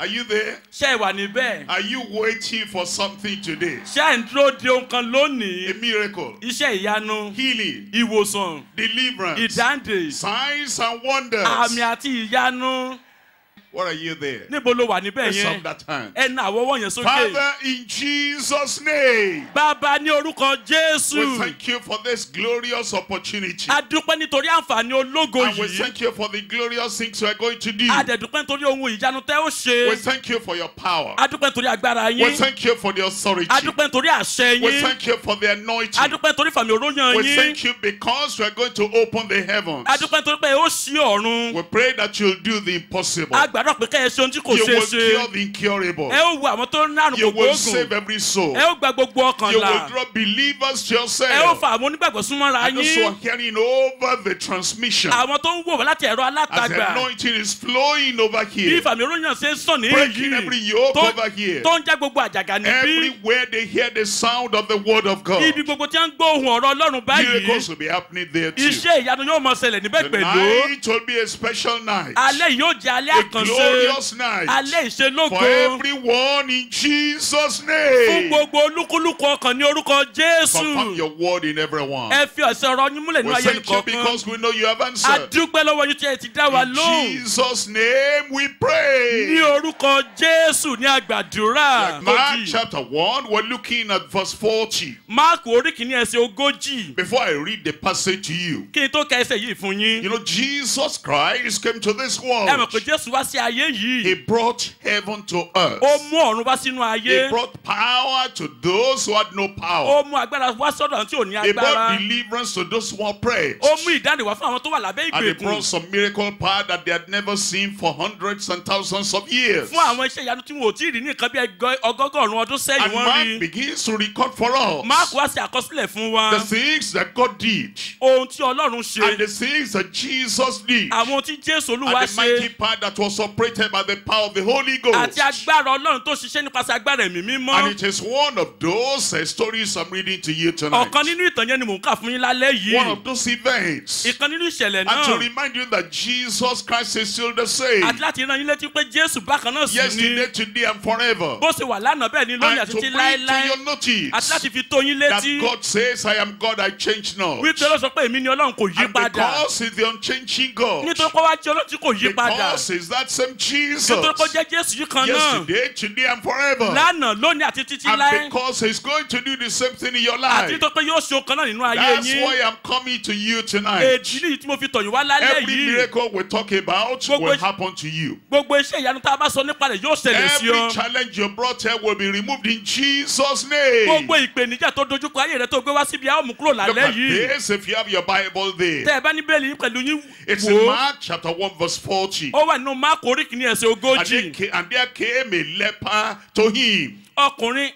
Are you there? ṣé ẹ wà níbẹ̀? Are you waiting for something today? ṣé ẹ ń dúró de ohun kan lónìí? A miracle, iṣẹ́ ìyanu. Healing, ìwòsàn. Deliverance, ìdáǹdè. Signs and wonders. àmì àti ìyanu What are you there? níbo ló wà níbẹ̀ yẹn up that hand. ẹ na àwọwọ́ yẹn sókè Father, in Jesus' name, bàbá ní orúkọ we jésù thank you for this glorious opportunity. a dúpẹ́ nítorí àǹfààní ológo And we yìí thank you for the glorious things we are going to do. a dẹ̀ dúpẹ́ nítorí ohun ìyanu tẹ́ ó ṣe We thank you for your power. a dúpẹ́ nítorí agbára We yín thank you for the authority. a dúpẹ́ nítorí àṣẹ We yín thank you for the a anointing. dúpẹ́ nítorí fàmì òróyàn We yín thank you because we are going to open the heavens. a dúpẹ́ nítorí pé ó ṣí ọ̀run We pray that you'll do the impossible. a gbàdúrà pé kẹ́ ẹ ṣe ohun tí kò You ṣeé will ṣe. cure the incurable. ẹ ó wo àwọn tó ń rárun You gbogbo will ogun save every soul. ẹ ó gba gbogbo ọkàn You là. will draw believers to ẹ ó yourself. fa àwọn onígbàgbọ́ súnmọ́ra And those who are yín hearing over the transmission. Àwọn tó ń wò wá láti ẹ̀rọ as the alátagbà. anointing is flowing over bí here, fàmì òróyàn ṣe ń sàn ní breaking every yoke over here. tó ń já gbogbo àjàgà níbí. Everywhere they hear the sound of the word of God, ibi gbogbo tí wọ́n ń gbọ́ ohun ọ̀rọ̀ ọlọ́run báyìí. Miracles will be happening there too. iṣẹ́ ìyanu yóò máa ṣẹlẹ̀ níbẹ̀ pẹ̀lú. Will be a special night, alẹ́ yìí yóò jẹ́ alẹ́ àkànṣe glorious night alẹ́ ìṣelógo for everyone in Jesus' fún name. gbogbo olúkúlùkù ọkàn ní orúkọ Confirm jésù your word in everyone. ẹ fi ọ̀sẹ̀ ọ̀rọ̀ yín múlẹ̀ nínú We ayé thank you because we know you have a answered. dúpẹ́ lọ́wọ́ yín tí ẹ ti dá wa In lóhùn Jesus' name we ní pray. orúkọ jésù ní àgbàdúrà Mark ogójì chapter 1, we're looking at verse 40. máàkù orí kìíní ẹsẹ̀ ogójì Before I read the passage to you, kí n tó ka ẹsẹ̀ yìí fún yín you know, Jesus Christ came to this world. ẹ mọ̀ pé jésù wá sí ayé yìí He brought heaven to ó earth. mú ọ̀run wá sínú ayé He brought power to those who had no power. ó mú agbára wá sọ́dọ̀ tí ò ní He brought agbára deliverance to those who were oppressed. ó mú ìdáǹdè wá fún àwọn tó wà lábẹ́ And he ìgbèkùn brought some miracle power that they had never seen for hundreds and thousands of years. fún àwọn iṣẹ́ ìyanu tí wọn ò tí ì rí ní nǹkan bí ọgọ́gọ́rùn-ún ọdún sẹ́yìn And wọ́n Mark rí begins to record for us máàkù wá sí àkọsílẹ̀ fún wa the things that God did ohun tí ọlọ́run and ṣe the things that Jesus did àwọn tí jésù olúwa and the mighty ṣe power that was operated by the power of the Holy Ghost. àti agbára ọlọ́run tó ṣiṣẹ́ nípasẹ̀ agbára ẹ̀mí And mímọ́ it is one of those uh, stories I'm reading to you tonight. ọ̀kan nínú ìtàn yẹn ni mò ń kà fún yín lálẹ́ One yìí of those events. ìkan nínú ìṣẹ̀lẹ̀ And to náà remind you that Jesus Christ is still the same. àti láti rán yín létí pé jésù bákan náà sì ni Yesterday, today, and forever. bó ṣe wà lánàá bẹ́ẹ̀ ni lónìí And àti to títí bring to láéláé your àti notice láti fi tó yín that létí God says, I am God, I change not. wípé ló sọ pé èmi ni ọlọ́run kò yí And padà because He's the unchanging God. nítorí pé wá jẹ́ ọlọ́run tí kò yí padà Because He's that same Jesus. nítorí pé ó jẹ́ jésù yìí kan náà Yesterday, today, and forever. lánàá lónìí àti títí And because He's going to do the same thing in your àti life. nítorí pé yóò ṣe òkan náà nínú ayé That's why I'm coming to you tonight. èdè nìyí tí mo fi tọ̀yìn wá lálẹ́ Every miracle we talk about will happen to you. gbogbo iṣẹ́ ìyanu tá a bá sọ nípa rẹ̀ yóò ṣẹlẹ̀ sí Every challenge you brought here will be removed in Jesus' name. gbogbo ìpèníjà tó dojúkọ ayé rẹ tó gbé wá síbi a ó mú kúrò Look at this if you have your Bible there. tẹ́ ẹ bá ní bẹ́ẹ̀lì yín pẹ̀lú yín It's in Mark chapter 1, verse 40. ó wà nínú máàkù orí kìíní ẹsẹ̀ ogójì and there came a leper to him. ọkùnrin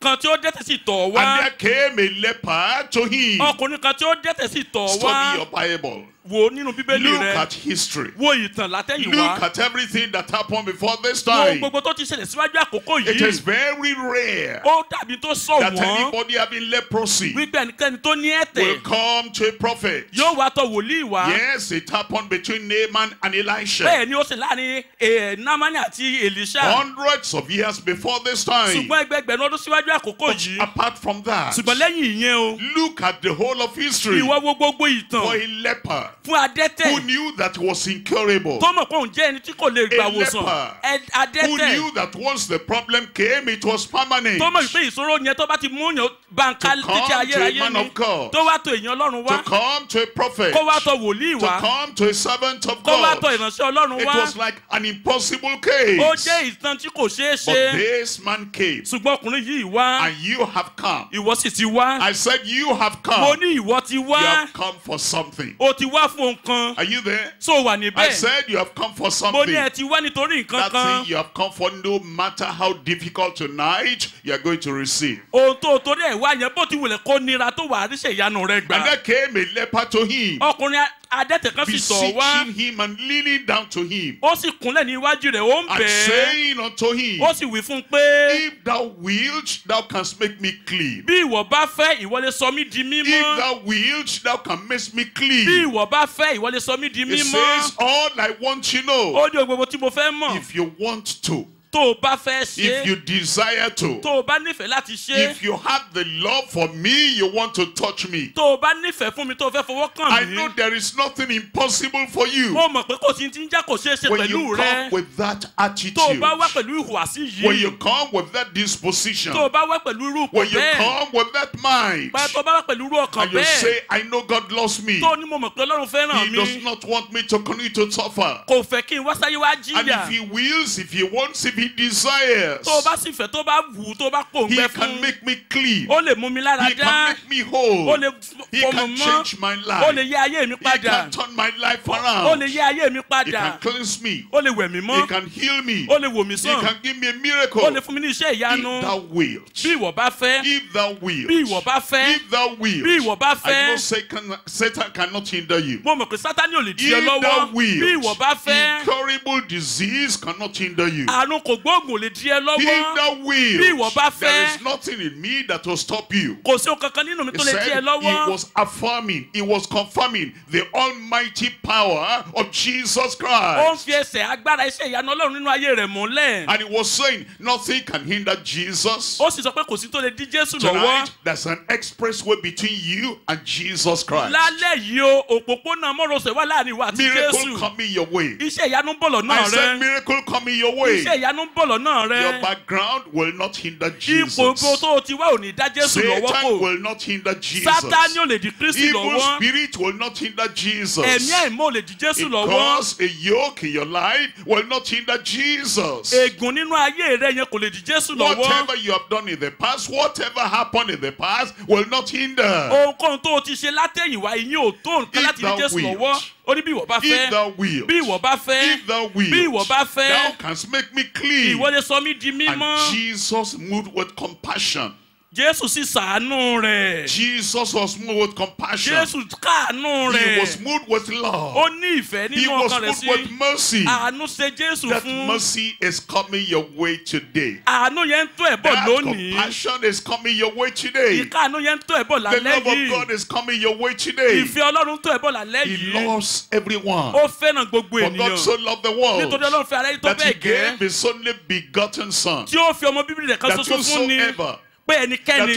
kan tí ó dẹ́tẹ̀ sí tọ̀ wá And there came a leper to him. ọkùnrin kan tí ó dẹ́tẹ̀ sí tọ̀ Study wá your Bible. Ó nínú bíbélì Look rẹ. at history. wo ìtàn látẹ̀yìn Look at everything that happened before this wo time. gbogbo tó ti ṣẹlẹ̀ síwájú àkókò It is yìí very rare ó dàbí tó sọ that wọ́n anybody having leprosy wípé ẹnikẹ́ni tó ní will ẹ̀tẹ̀ come to a prophet. yóò wá tọ̀ wòlíì wá. Yes, it happened between Naaman and Elisha. bẹ́ẹ̀ ni ó sì láàárín eh, námánì àti èlíṣà Hundreds of years before this time. ṣùgbọ́n ẹgbẹgbẹ̀rún ọdún síwájú àkókò yìí. Apart from that, ṣùgbọ́n lẹ́yìn ìyẹn o. look at the whole of history. Ìwọ wo gbogbo ìtàn? For a leper fún adẹ́tẹ̀ who knew that was incurable. tó mọ̀ pé òun jẹ́ ẹni tí kò lè gbà wòsàn leper Ẹ- Who adẹ́tẹ̀ knew that once the problem came, it was permanent. tó mọ̀ pé ìṣòro yẹn tó bá ti mú yàn bàǹkà To títí come to a ayérayé man ni of God. tó wá tó èèyàn ọlọ́run To wá come to a prophet. kó wá tọ̀ wòlíì To wá come to a servant of kó wá tọ̀ God. ìránṣẹ́ ọlọ́run It wá was like an impossible ó case. jẹ́ ìtàn tí kò ṣeé But ṣe this man came, ṣùgbọ́n ọkùnrin yìí wá and you have come. ìwọ sì ti wá I said, You have mo come. ní ìwọ ti You wá have come for something. o ti wá fún nǹkan Are you there? so wà I níbẹ̀ said, You have come for mo something. ní ẹ ti wá nítorí nǹkan That kan thing you have come for, no matter how difficult tonight, you are going to receive. ohun tó torí ẹ̀ wá yẹn bó ti wulẹ̀ kó nira tó wà àríṣẹ́ ìyanu rẹ And gbà there came a leper to him, ọkùnrin adẹ́tẹ̀ kan sì tọ̀ wá. beseeching him and leaning down to him, ó sì kúnlẹ̀ ní iwájú rẹ̀ ó ń and bẹ̀ ẹ́. saying unto him, ó sì wí fún un pé If thou wilt, thou canst make me clean. bí ìwọ bá fẹ́ ìwọ lè sọ mí di If mímọ́. thou wilt, thou canst make me bí clean. ìwọ bá fẹ́ ìwọ lè sọ mí di mímọ́. says, All I want you know, ó ní ohun gbogbo tí mo fẹ́ mọ̀. if you want to, tó o bá fẹ́ ṣe if you desire to, tó o bá nífẹ̀ẹ́ láti ṣe if you have the love for me, you want to touch me. tó o bá nífẹ̀ẹ́ fún mi tó o fẹ́ fọwọ́ I kàn know mí there is nothing impossible for you mo mọ̀ pé kò sí ti ń já kò ṣeé ṣe when pẹ̀lú you rẹ come with that attitude. tó o bá wá pẹ̀lú ìhùwàsí When you yìí come with that disposition. tó o bá wá pẹ̀lú irú When ipò you bẹ́ẹ̀ come with that mind. tó o bá wá pẹ̀lú irú ọkàn And you bẹ́ẹ̀ say, I know God loves me. tó o ní mo mọ̀ pé ọlọ́run fẹ́ràn He mi does not want me to continue to suffer. kò fẹ́ kí n wá sáyé wá And jìyà if he wills, if he wants, if he desires, tó o bá sì fẹ́ tó bá wù ú tó bá he pòǹgbẹ can fún make me clean. ó lè mú mi lára He can dá make me ó whole. lè He fọmọ can mọ́ change my ó lè life. yẹ ayé mi He padà can turn my life ó around. lè yẹ ayé mi He padà can cleanse me. ó lè wẹ̀ mí He mọ́ can heal me. ó lè wò mí He sàn can give me a ó miracle. lè fún mi ní iṣẹ́ If ìyanu thou wilt. bí ìwọ bá fẹ́ If thou wilt. bí ìwọ bá fẹ́ If thou wilt. bí ìwọ bá I fẹ́ know Satan, Satan cannot hinder you. mo mọ̀ pé sátani ò lè di ẹ If thou lọ́wọ́ wilt. bí ìwọ bá fẹ́ Incurable disease cannot hinder you. àrùn kò gbóògùn ò lè di ẹ If lọ́wọ́ thou wilt. Bí ìwọ bá fẹ́. is nothing in me that will stop you. kò sí ohun kankan nínú mi tó lè di ẹ said he was affirming, he was confirming the almighty power of Jesus ó ń Christ. fi ẹsẹ̀ agbára iṣẹ́ ìyanu ọlọ́run nínú ayé rẹ̀ múlẹ̀ And he was saying, nothing can hinder Jesus. ó sì sọ pé kò sí tó lè jésù lọ́wọ́ Tonight, there's an expressway between you and Jesus Christ. lálẹ́ yìí o òpópónà mọ́rọ̀sẹ̀ wà láàrin ìwà àti Miracle coming your way. iṣẹ́ ìyanu bọ̀ lọ́nà I said, miracle coming your way. iṣẹ́ ìyanu ń bọ̀ lọ́nà rẹ Your background will not hinder ipò Jesus. ibo tó o ti wá ò ní dá jésù lọ́wọ́ Satan kò will not hinder Jesus. sátani ò lè di kristi Evil lọ́wọ́ spirit will not hinder Jesus. ẹ̀mí àìmọ́ ò lè di jésù lọ́wọ́ Because a yoke in your life will not hinder Jesus. ègún nínú ayé rẹ yẹn kò lè di jésù lọ́wọ́ Whatever you have done in the past, whatever happened in the past will not hinder. ohunkóhun tó o ti ṣe látẹ̀yìnwá ìyín ò tó nǹkan If láti di thou jésù wilt. Ó ní bí ìwọ bá If fẹ́ thou wilt, bí ìwọ bá fẹ́ if thou wilt, bí ìwọ bá fẹ́ thou canst make me clean. ìwọ lè sọ mí di mímọ́ And Jesus moved with compassion. Jésù sì sàánú rẹ̀ Jesus was moved with compassion. jésù káàánú He was rẹ̀ moved with ó love. ní ìfẹ́ He nínú was ọkàn rẹ̀ moved sí with mercy. àánú ṣe jésù That fún mercy is coming your way today. àánú yẹn ń tó ẹ̀ bọ̀ That lónìí compassion is coming your way today. ìkáàánú yẹn ń tó ẹ̀ bọ̀ The lálẹ́ love of yìí God is coming your way today. ìfẹ́ ọlọ́run tó ẹ̀ bọ̀ lálẹ́ He yìí loves everyone. ó fẹ́ràn gbogbo For God ènìyàn so loved the world nítorí ọlọ́run fẹ́ aráyé tó that he gave his only begotten son. tí ó fi ọmọ bíbélì rẹ̀ kan That ṣoṣo fún ni whosoever, pé ẹnikẹ́ni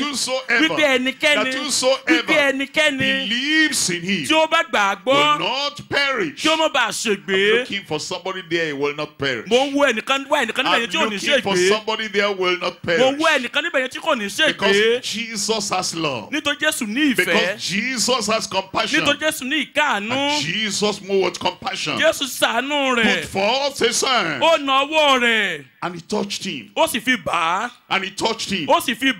wípé ẹnikẹ́ni wípé ẹnikẹ́ni tí ó bá gbà á gbọ́ kí ó ṣègbé he will not perish. mo ń wo ẹnìkan wá ẹnìkan níbẹ̀ yẹn tí ò ní ṣègbé mo ń wo ẹnìkan níbẹ̀ yẹn tí kò ní ṣègbé Because Jesus has love. nítorí jésù ní ìfẹ́ Because Jesus has compassion. nítorí jésù ní ìkáàánú And Jesus moved with compassion. jésù ṣàánú Put rẹ̀ forth his hand. ó na ọwọ́ rẹ̀ And he touched him. ó sì fi bà á And he touched him. ó sì fi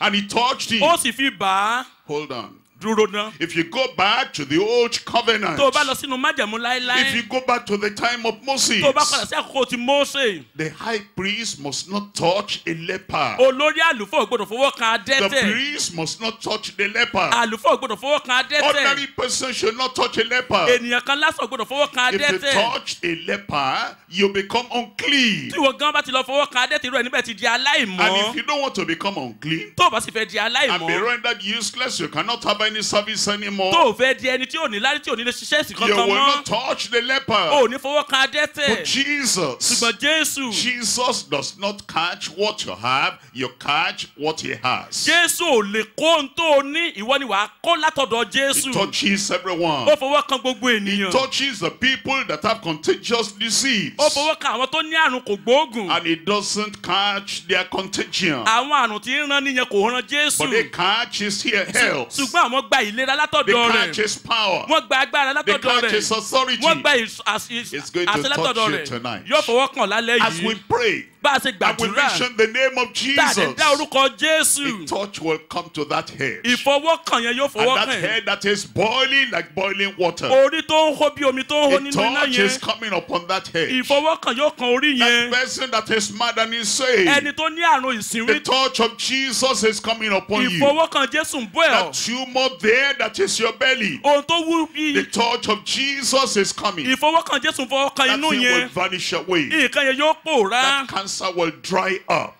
And he touched him. ó sì fi bà Hold on. Dúró ná If you go back to the old covenant, tó o bá lọ sínú májẹ̀mú if láéláé you go back to the time of Moses, tó o bá padà sí àkókò ti mósè the high priest must not touch a leper. olórí àlùfáà ò gbọdọ̀ fọwọ́ kan The adẹ́tẹ̀ priest must not touch the leper. àlùfáà ò gbọdọ̀ fọwọ́ kan adẹ́tẹ̀ Ordinary person should not touch a leper. ènìyàn kan lásán ò gbọdọ̀ fọwọ́ kan If you adẹ́tẹ̀ touch a leper, you become unclean. tí ìwọ gan bá ti lọ fọwọ́ kan adẹ́tẹ̀ irú ẹ̀ níbẹ̀ ti di And if aláìmọ́ you don't want to become unclean tó o bá sì fẹ́ di and be aláìmọ́ rendered useless, you cannot have any service anymore. tó o fẹ́ di ẹni tí ò ní lárí tí ò ní lè ṣiṣẹ́ ìsìn You kankan will mọ́ not touch the o leper. ò ní fọwọ́ kan But adẹ́tẹ̀ Jesus, ṣùgbọ́n jésù Jesus does not catch what you have, you catch what he has. jésù ò lè kó ohun tó o ní ìwọ ni wàá kó látọ̀dọ̀ jésù He touches ó everyone. fọwọ́ kan gbogbo He ènìyàn touches the people that have contagious disease. ó fọwọ́ kan àwọn tó ní àrùn kò gbóògùn And he doesn't catch their contagion. àwọn àrùn tí ń ran níyẹn kò ran jésù But they catch his health. ṣùgbọ́n àwọn gba ìlera They látọ̀dọ̀ catch rẹ̀ his power. wọ́n gba agbára They látọ̀dọ̀ catch his rẹ̀ authority. wọ́n gba ìs- às- ìs- It's going to àṣẹ touch látọ̀dọ̀ you rẹ̀ tonight. yóò fọwọ́ kàn lálẹ́ As we yìí pray, bá a ṣe and gbàdúrà the tá a lè dá orúkọ a jésù touch will come to that head. ìfọwọ́kàn yẹn yóò And fọwọ́ that kàn head that is boiling like boiling water. orí tó ń hó bí omi tó ń A nínú iná touch yẹn is coming upon that head. ìfọwọ́kàn yóò kan orí That yẹn person that is mad and is saying, ẹni tó ní àrùn ìsínwí the touch of Jesus is coming upon you. ìfọwọ́kàn jésù ń bọ̀ That ẹ́ tumor there that is your belly, ohun tó wú the bí touch of Jesus is coming. ìfọwọ́kàn jésù fọwọ́ kan That inú thing will yẹn vanish away. nǹkan yẹn yóò pòórá That cancer will dry up.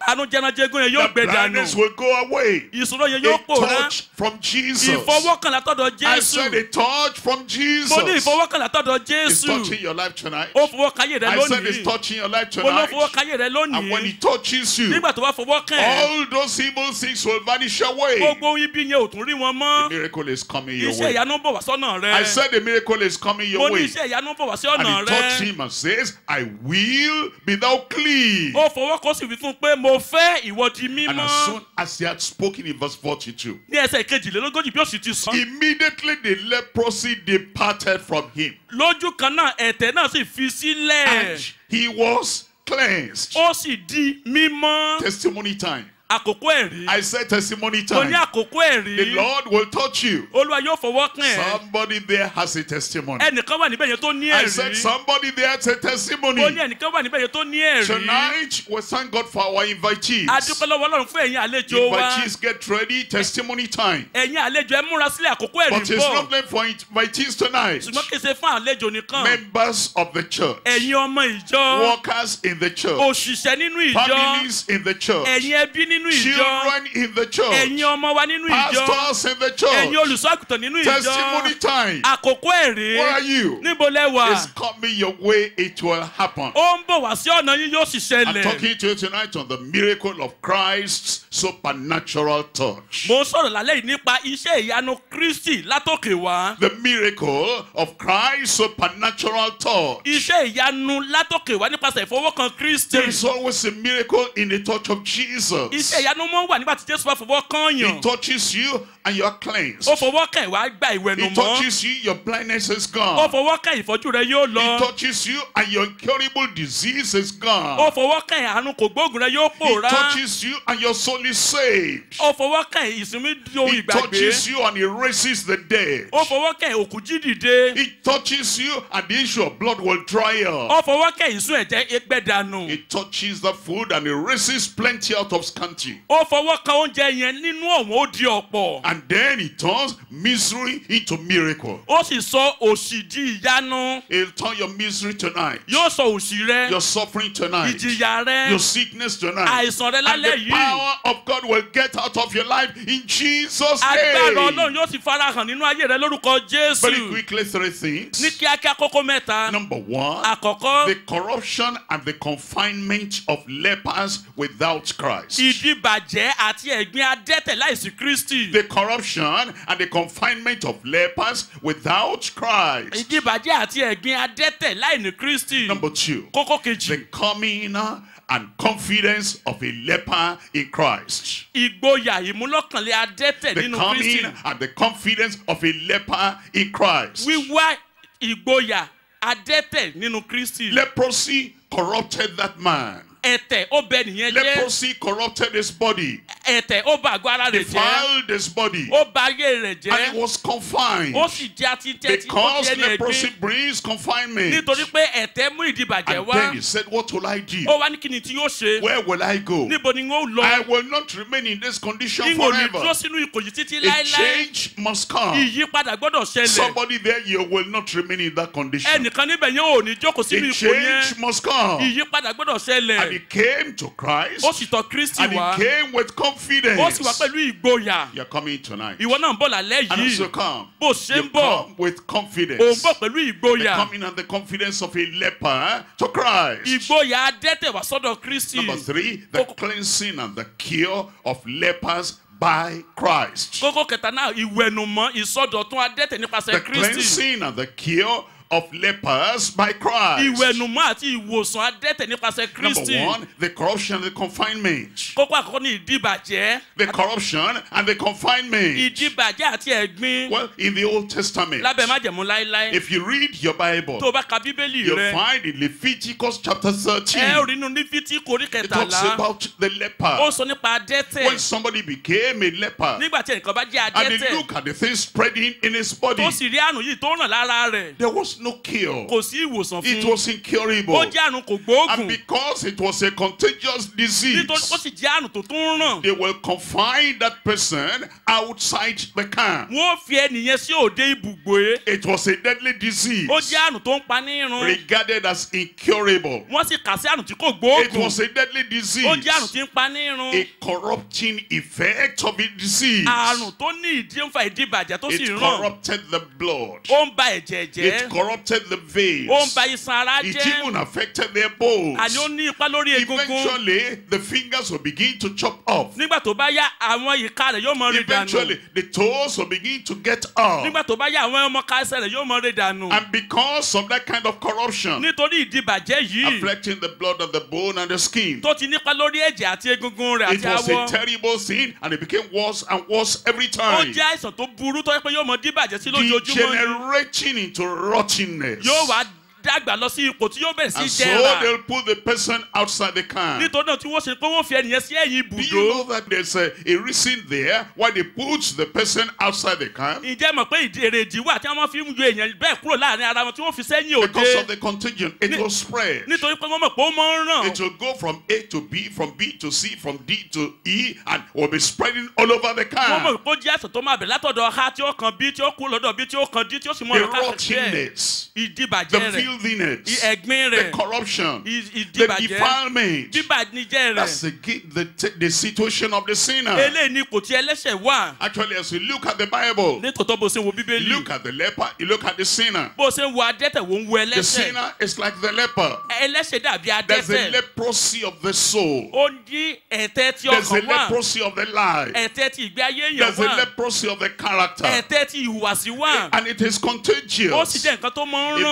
yẹn yóò The gbẹ dànù blindness will go away. ìṣòro yẹn A yóò pòórá touch from Jesus. ìfọwọ́kànlá tọ̀dọ̀ I said a touch from Jesus. mo ní ìfọwọ́kànlá tọ̀dọ̀ It's jésù touching your life tonight. ó fọwọ́kàyè rẹ I said it's lónìí touching your life mo tonight. rẹ And when He touches you, nígbà tó bá fọwọ́kàn ẹ̀ all those evil things will vanish away. gbogbo ohun ibi yẹn ò tún rí wọn The miracle is coming your iṣẹ́ way. ìyanu ń bọ̀ wá sọ́nà rẹ I said the miracle is coming mo your ní way. iṣẹ́ ìyanu ń bọ̀ wá sí And he touched him and says, I will be thou clean. ó fọwọ́ kó sì wí fún un pé mo fẹ́ ìwọ di And mímọ́ as soon as he had spoken in verse 42, ní ẹsẹ̀ kejìlélógójì bí ó sì ti sọ immediately the leprosy departed from him. lójú kan náà ẹ̀tẹ̀ náà sì fi sílẹ̀ And he was cleansed. ó sì di mímọ́ Testimony time. Àkókò ẹ̀rí I said testimony mo ní time. àkókò ẹ̀rí The Lord will touch you. olúwa yóò fọwọ́ kàn ẹ́ Somebody there has a testimony. ẹnìkan wà níbẹ̀ yẹn tó ní I said ẹ̀rí somebody there has a mo ní testimony. ẹnìkan wà níbẹ̀ yẹn tó ní ẹ̀rí Tonight, we thank God for our invitees. adúpẹ́ lọ́wọ́ ọlọ́run fún ẹ̀yin àlejò wa Invitees, get ready. Testimony time. ẹ̀yin àlejò ẹ múra sílẹ̀ àkókò ẹ̀rí But ń it's bọ̀ not meant for invitees tonight. ṣùgbọ́n kì í ṣe fún àlejò nìkan Members of the church, ẹ̀yin ọmọ ìjọ workers in the church, òṣìṣẹ́ nínú ìjọ families in the church, ẹ̀yin ẹbí nínú ìjọ children in the church, ẹ̀yin ọmọ wa nínú ìjọ pastors in the ẹ̀yin church. olùṣọ́ àgùntàn nínú ìjọ Testimony time. àkókò ẹ̀rí Where are you? níbo lẹ wà It's coming your way. It will happen. ó ń bọ̀ wá sí ọ̀nà yín yóò sì I'm ṣẹlẹ̀ talking to you tonight on the miracle of Christ's supernatural touch. mo sọ̀rọ̀ lálẹ́ yìí nípa iṣẹ́ ìyanu kristi látòkè wá The miracle of Christ's supernatural touch. iṣẹ́ ìyanu látòkè wá nípasẹ̀ ìfọwọ́kan kristi There is always a miracle in the touch of Jesus. iṣẹ́ ìyanu mọ́ wà nígbà tí jésù bá fọwọ́ He yàn touches you and you are cleansed. ó fọwọ́ kàn wá gba He ìwẹ̀nù mọ́ touches you, your blindness is ó gone. fọwọ́ kàn ìfọ́jú rẹ yóò He lọ touches you and your incurable disease is ó gone. fọwọ́ kàn àrùn kò gbóògùn rẹ yóò He pòórá touches you and your soul is saved. ó fọwọ́ kàn ìsinmi di ohun He touches you and he raises the dead. ó fọwọ́ kàn òkú jí dìde He touches you and the issue of blood will dry up. ó fọwọ́ kàn ìsún ẹ̀jẹ̀ ẹgbẹ́ dànù He touches the food and he raises plenty out of scanty. ó fọwọ́ kan oúnjẹ yẹn nínú ọ̀wọ́n ó di ọ̀pọ̀ And then he turns misery into miracle. ó sì sọ òṣì di ìyanu He'll turn your misery tonight, yóò sọ òṣì rẹ your suffering tonight, ìjìyà rẹ your sickness tonight. àìsàn rẹ And the power of God will get out of your life in Jesus' agbára name. ọlọ́run yóò sì farahàn nínú ayé rẹ lórúkọ jésù Very quickly, three ní things. kíákíá kókó mẹ́ta Number one, àkọ́kọ́ the corruption and the confinement of lepers without Christ. ìdíbàjẹ́ àti ẹ̀gbin adẹ́tẹ̀ láìsí kristi The corruption and the confinement of lepers without Christ. ìdíbàjẹ́ àti ẹ̀gbin adẹ́tẹ̀ láìní kristi Number two, kókó kejì the coming and confidence of a leper in Christ. ìgboyà ìmúlọ́kànlé adẹ́tẹ̀ The nínú coming kristi and the confidence of a leper in Christ. wíwá ìgboyà adẹ́tẹ̀ nínú kristi Leprosy corrupted that man. ẹ̀tẹ̀ ó bẹ nìyẹn jẹ́ Leprosy corrupted his body, ẹ̀tẹ̀ ó bà àgọ́ ara rẹ̀ jẹ́ defiled his body, ó bà ayé rẹ̀ and jẹ́ he was confined. ó sì jẹ́ àti tẹ́tí Because leprosy brings confinement. nítorí pé ẹ̀tẹ̀ mú ìdìbàjẹ́ And wá then he said, What will I do? ó wá ní kíni tí yóò ṣe Where will I go? níbo ni n ó lọ I will not remain in this condition n ò ní forever. dúró sínú ìkòyí títí A láéláé change must come. ìyípadà gbọ́dọ̀ ṣẹlẹ̀ Somebody there, you will not remain in that condition. ẹnìkan níbẹ̀ yẹn ò ní jókòó sínú A ipò yẹn change must come. ìyípadà gbọ́dọ̀ And ṣẹlẹ̀ he came to Christ. ó sì tọ̀ kristi And wá he came with ó confidence. sì wá pẹ̀lú ìgboyà You're coming tonight. ìwọ náà ń bọ̀ lálẹ́ And as you yìí come, bó ṣe you ń bọ̀ come with confidence. bọ̀ pẹ̀lú The ìgboyà coming and the confidence of a leper to Christ. ìgboyà adẹ́tẹ̀ wá sọ́dọ̀ kristi Number three, the cleansing and the cure of lepers by Christ. kókó kẹta náà ìwẹ̀nùmọ́ ìsọdọ̀tún adẹ́tẹ̀ The nípasẹ̀ kristi cleansing and the cure of lepers by Christ. ìwẹ̀nùmọ́ àti ìwòsàn adẹ́tẹ̀ nípasẹ̀ kristi Number one, the corruption and the confinement. kókó àkọ́kọ́ ní ìdíbàjẹ́ The corruption and the confinement. ìdíbàjẹ́ àti ẹ̀gbin Well, in the Old Testament, lábẹ́ májẹ̀mú láéláé if you read your Bible, tó o bá ka bíbélì you'll find in Leviticus chapter ẹ ó 13, rí inú nífítì korí it talks about the ó leper. sọ nípa adẹ́tẹ̀ When somebody became a leper, nígbà tí ẹnìkan bá jẹ́ and they look at the thing spreading in his tó body, sì rí àrùn yìí tó ràn lára rẹ̀ there was was no cure. kò sí ìwòsàn It fún was incurable. ó jẹ́ àrùn kò And gbóògùn because it was a contagious disease, nítorí ó sì jẹ́ àrùn tó tún ràn they will confine that person outside the camp. wọ́n fi ẹnìyẹn sí òde ibùgbé It was a deadly disease, ó jẹ́ àrùn tó ń pa ní irun regarded as incurable. wọ́n sì kà sí àrùn tí kò It gbóògùn was a deadly ó disease, jẹ́ àrùn tí ń pa ní irun a corrupting effect of the disease. àrùn tó ní ìdí ń fa ìdíbàjẹ́ tó sì It ràn corrupted the blood. ó ń ba ẹ̀jẹ̀ It jẹ́ corrupted the veins. ó ń ba iṣan ara It even affected their bones. àní ó ní ipa lórí egungun Eventually, the fingers will begin to chop off. nígbà tó bá yá àwọn ìka rẹ̀ yóò mọ rẹ̀ dànù Eventually, the toes will begin to get off. nígbà tó bá yá àwọn ọmọ ká rẹ̀ yóò mọ rẹ̀ dànù And because of that kind of corruption, nítorí ìdíbàjẹ́ yìí affecting the blood of the bone and the skin, tó ti nípa lórí ẹ̀jẹ̀ àti egungun rẹ̀ it was a terrible sin and it became worse and worse every ó time. jẹ́ àìsàn tó burú tó yẹ pé yóò mọ díbàjẹ́ sí lójoojúmọ́. Degenerating into rottenness. Yóò wá dàgbà lọ sí ipò tí yóò bẹ̀rẹ̀ sí And so jẹ́ra they'll put the person outside the camp. nítorí náà tí wọ́n ṣe pé wọ́n fi ẹnìyẹn sí ẹ̀yìn Do you ibùdó know that there's a, a reason there why they put the person outside the camp? ǹjẹ́ mọ̀ pé èrè ìdí wà tí wọ́n fi ń yọ èèyàn bẹ́ẹ̀ kúrò láàárín ara wọn tí wọ́n fi sẹ́yìn Because of òde the contagion, it will spread. nítorí pé wọ́n mọ̀ pé ó mọ̀ ń ràn. It will go from A to B, from B to C, from D to E, and will be spreading all over the wọ́n mọ̀ pé ó jẹ́ àìsàn tó máa bẹ̀rẹ̀ látọ̀dọ̀ ha tí ó kan bí tí ó kú lọ́dọ̀ bí tí ó kan dí tí ó sì mọ̀ The filthiness, the corruption, the defilement. That's the, the, the situation of the sinner. Actually, as you look at the Bible, look at the leper, you look at the sinner. The sinner is like the leper. There's the adẹ́tẹ̀ leprosy of the soul. There's the wà leprosy of the life. There's the wà leprosy of the character. And it is contagious. It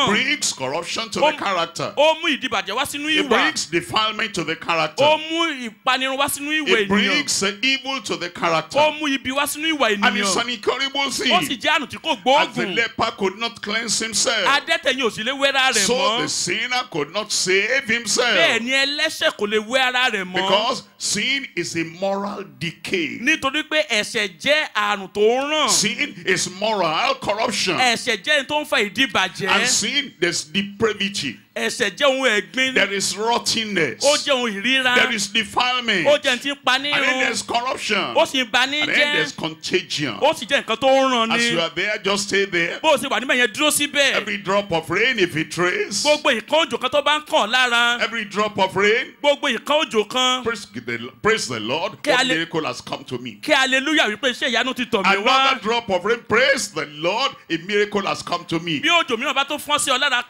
brings corruption to Ó- the character. ó mú ìdìbàjẹ́ wá sínú It ìwà brings defilement to the character. ó mú ìpanirun wá sínú ìwà It ènìyàn brings uh, evil to the ó character. mú ibi wá sínú ìwà And it's ènìyàn an incurable ó sì sin. jẹ́ àrùn tí kò As the gbóògùn leper could not cleanse himself. adẹ́tẹ̀ yìí ò sì lè wẹ́ ara rẹ̀ So mọ́ the sinner could not save himself. bẹ́ẹ̀ ni ẹlẹ́ṣẹ̀ kò lè wẹ́ ara rẹ̀ mọ́ Because sin is a moral decay. nítorí pé ẹ̀ṣẹ̀ jẹ́ àrùn tó ń ràn Sin is moral corruption. ẹ̀ṣẹ̀ jẹ́ ní tó ń fa And ìdíbàjẹ́ sin, there's depravity. ẹ̀ṣẹ̀ jẹ́ ohun ẹ̀gbin There is rottenness. ó jẹ́ ohun ìríra There is defilement. ó jẹ́ tí ń And then corruption. ó sì ń ba And then there's contagion. ó sì jẹ́ nǹkan tó ń ràn As you are there, just stay there. bó o ṣe wà níbẹ̀ yẹn dúró síbẹ̀ Every drop of rain, if it rains, gbogbo ìkan òjò kan tó bá ń kàn lára every drop of rain, gbogbo ìkan òjò kan praise the, praise the Lord. Kí What miracle has come to me. kí aleluya wípé iṣẹ́ ìyanu ti tọ̀ mí wá Another drop of rain, praise the Lord. A miracle has come to me. bí òjò mìíràn bá tó fọ́n sí ọ lára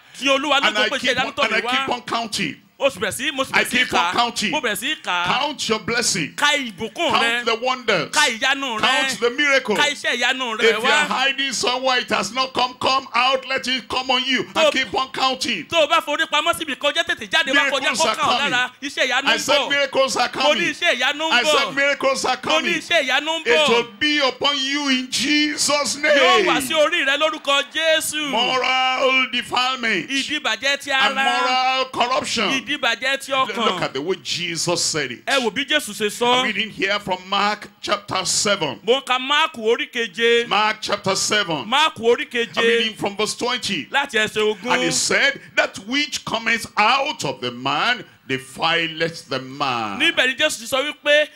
And I keep on counting. Sì bẹ̀rẹ̀ sí mo I bẹ̀rẹ̀ sí kà mo bẹ̀rẹ̀ sí Count your blessing. ka ìbùkún Count the wonders. ka ìyanu rẹ Count the miracle. ka iṣẹ́ ìyanu rẹ If you are hiding somewhere, it has not come, come out, let it come on you. And keep on counting. tó o bá forí pamọ́ síbi kan jẹ́ tètè jáde wá kọjá Miracles kó kàn ọ́ coming. lára iṣẹ́ ìyanu I ń said bọ̀ miracles are mo ní coming. iṣẹ́ ìyanu ń I said miracles are mo ní coming. iṣẹ́ ìyanu ń It will be upon you in Jesus' yóò wá sí name. orí rẹ lórúkọ jésù Moral defilement ìdíbàjẹ́ ti and ara moral corruption. Ìdíbàjẹ́ ti Look ọkàn at the way Jesus said it. ẹ wò bí jésù ṣe I'm sọ reading here from Mark chapter 7. mo ka máàkù orí keje Mark chapter 7. máàkù orí I'm reading from verse 20. láti ẹsẹ̀ ogún And he said, That which cometh out of the man defileth the man. níbẹ̀ ni jésù ti sọ wípé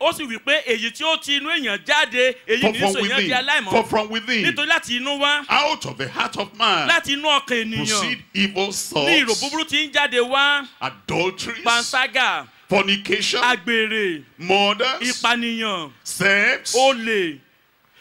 ó sì wípé èyí tí ó ti inú èèyàn jáde èyí from sọ èèyàn di within, for aláìmọ́ from within, nítorí láti inú wá. Out of the heart of man, láti inú ọkàn ènìyàn. proceed evil ní ìrò thoughts, búburú tí ń jáde wá. Adulteries, panṣágà. Fornication, àgbèrè. Murders, ìpànìyàn. Thefts, olè.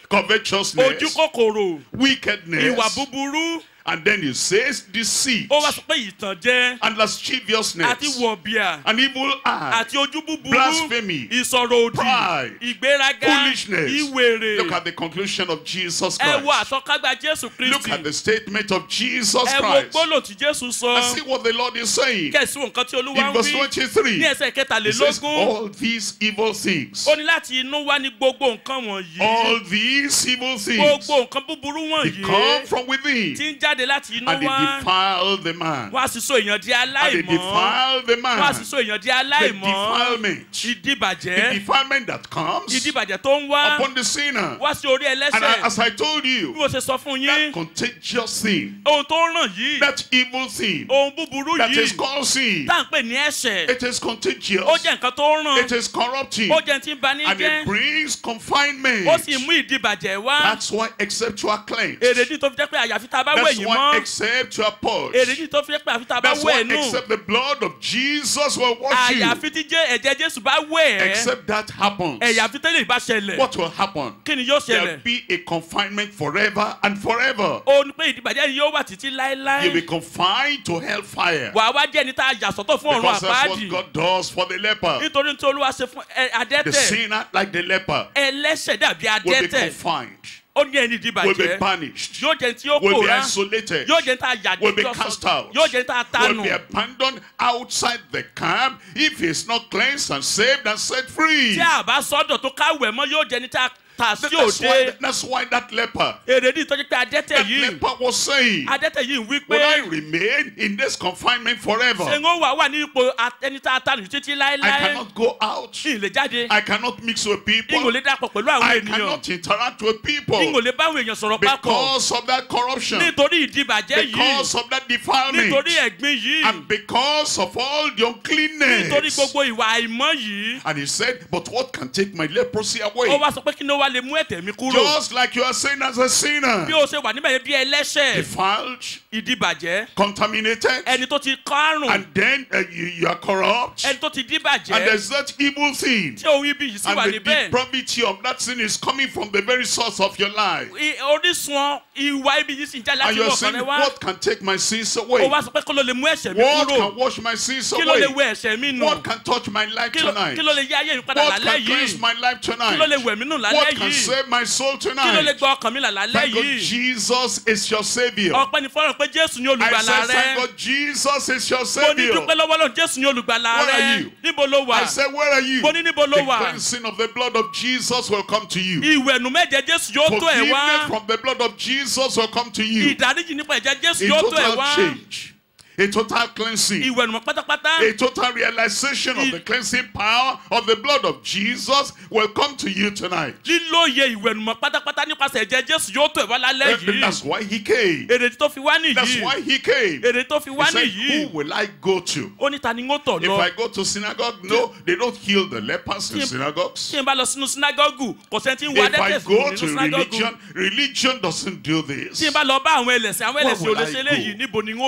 Ojú covetousness, kòkòrò ìwà wickedness. búburú And then he says deceit ó wá sọ pé ìtànjẹ and lasciviousness àti wọ̀bìà and evil eye. àti ojú búburú Blasphemy, ìsọ̀rọ̀ òdì pride, ìgbéraga foolishness. ìwèrè Look at the conclusion of Jesus ẹ wo Christ. àsọkágbá jésù Look at the statement of Jesus ẹ wo Christ. gbólò tí jésù sọ And see what the Lord is saying. kẹsì wo nǹkan tí olúwa In verse 23, ní ẹsẹ̀ he says, kẹtàlélógún All these evil things, ó ní láti inú wá ní gbogbo nǹkan wọ̀nyí all these evil things, gbogbo nǹkan búburú they come from within ń jáde jáde láti inú and they defile the man. wọ́n á sì so èèyàn di And they aláìmọ́. defile the wọ́n á man. sì so èèyàn di The aláìmọ́. defilement. The ìdíbàjẹ́ defilement that comes ìdíbàjẹ́ tó ń wá. upon the sinner. wá sí orí And I- ẹlẹ́ṣẹ̀ as I told bí you, mo ṣe sọ fún that yín contagious thing, ohun tó ń ràn yìí. That evil thing, ohun búburú that is yìí called sin, tá à ń pè ní ẹ̀ṣẹ̀. It is contagious, ó jẹ́ nǹkan tó ń ràn. It is corrupting, ó jẹ́ tí ń bani and it brings confinement. ó sì mú ìdíbàjẹ́ wá. That's why except you are cleansed. èrèdí tó fi jẹ́ pé àyàfi tá a bá wẹ̀ That's why mọ́ except you are purged. èrèdí tó fi pé àfi tá a bá That's why wẹ̀ nù except the blood of Jesus will wash you. àyàfi tí jẹ́ ẹ̀jẹ̀ Jésù bá wẹ̀ ẹ́ Except that happens. ẹ̀yàfi tẹ́lẹ̀ ìbá ṣẹlẹ̀ What will happen? kí ni yóò ṣẹlẹ̀ be a confinement forever and forever. ó ní pé ìdíbàjẹ́ yìí yóò wà títí láéláé be confined to hellfire. wàá wá jẹ́ ẹni tá a yà sọ́tọ̀ fún ọ̀run Because that's àpáàdì what God does for the leper. nítorí tí olúwa ṣe fún The adẹ́tẹ̀ sinner, like the leper, ẹlẹ́ṣẹ̀ dàbí will be adẹ́tẹ̀ confined, ó ní ẹni will be banished, yóò jẹ́ tí ó will be isolated, yóò jẹ́ tá a yà will be cast out, yóò jẹ́ tá a will tanù be abandoned outside the camp if he is not cleansed and saved and set free. tí a bá sọ́dọ̀ tó káwẹ̀ mọ́ yóò jẹ́ ní tá a tà sí That's òde why, that's why that leper, èrèdí ìtọ́jú pé adẹ́tẹ̀ that yìí. leper was saying, adẹ́tẹ̀ yìí wí pé Will I remain in this confinement forever? ṣé ń wà wà ní ipò ẹni tá a tanù títí I láéláé? cannot go out. ìlè jáde. I cannot mix with people. ìwò lè dàpọ̀ pẹ̀lú àwọn I ènìyàn. cannot interact with people. Lè bá àwọn èèyàn sọ̀rọ̀ papọ̀. Because of that corruption, nítorí ìdíbàjẹ́ yìí. Because of that defilement, nítorí ẹ̀gbin yìí. And because of all the nítorí uncleanness. gbogbo ìwà àìmọ́ yìí. And he said, But what can take my leprosy ó away? wá sọ pé kí ni ó wá lè mú ẹ̀tẹ̀ mi kúrò. Just like you are saying as a sinner, bí o ṣe wà níbẹ̀ yẹn bí ẹlẹ́ṣẹ̀. Defiled, ìdíbàjẹ́ contaminated, ẹni tó ti kárùn and then uh, you, you are corrupt, ẹni tó ti and there's that evil thing. tí ibi yìí sì wà And the depravity of that sin is coming from the very source of your life. Orísun ìwà ibi yìí sì ń jáde And láti inú you're ọkàn saying, rẹ What can take my sins away? wá sọ pé kí ló lè mú ẹ̀ṣẹ̀ mi What can wash my sins kí ló lè away? wẹ ẹ̀ṣẹ̀ mi nù What can touch my life tonight? kí ló lè yí ayé mi padà What can cleanse my life kí ló lè tonight? wẹ̀ mí nù lálẹ́ What can save my soul kí ló lè tonight? gbọ́ ọkàn mi là lálẹ́ Thank God Jesus is your Savior. ọpẹ́ ní fọ́nrán pé jésù ní I olùgbàlà said, rẹ thank God Jesus is your mo ní Savior. dúpẹ́ lọ́wọ́ lọ́wọ́ jésù ní olùgbàlà Where are rẹ you? níbo ló wà I said, Where are you? mo ní níbo ló The wà cleansing of the blood of Jesus will come to you. ìwẹ̀nù mẹ́jẹ jésù yóò tó ẹ̀ wá Forgiveness from the blood of Jesus will come to you. ìdáríjì nípa ẹ̀jẹ̀ jésù yóò tó ẹ̀ total wá change. A total cleansing. A total realization of the cleansing power of the blood of Jesus will come to you tonight. And that's why he came. That's why he came. He said, Who will I go to? If I go to synagogue, no, they don't heal the lepers in synagogues. If I go to religion, religion doesn't do this. ẹlẹ́sìn will I go?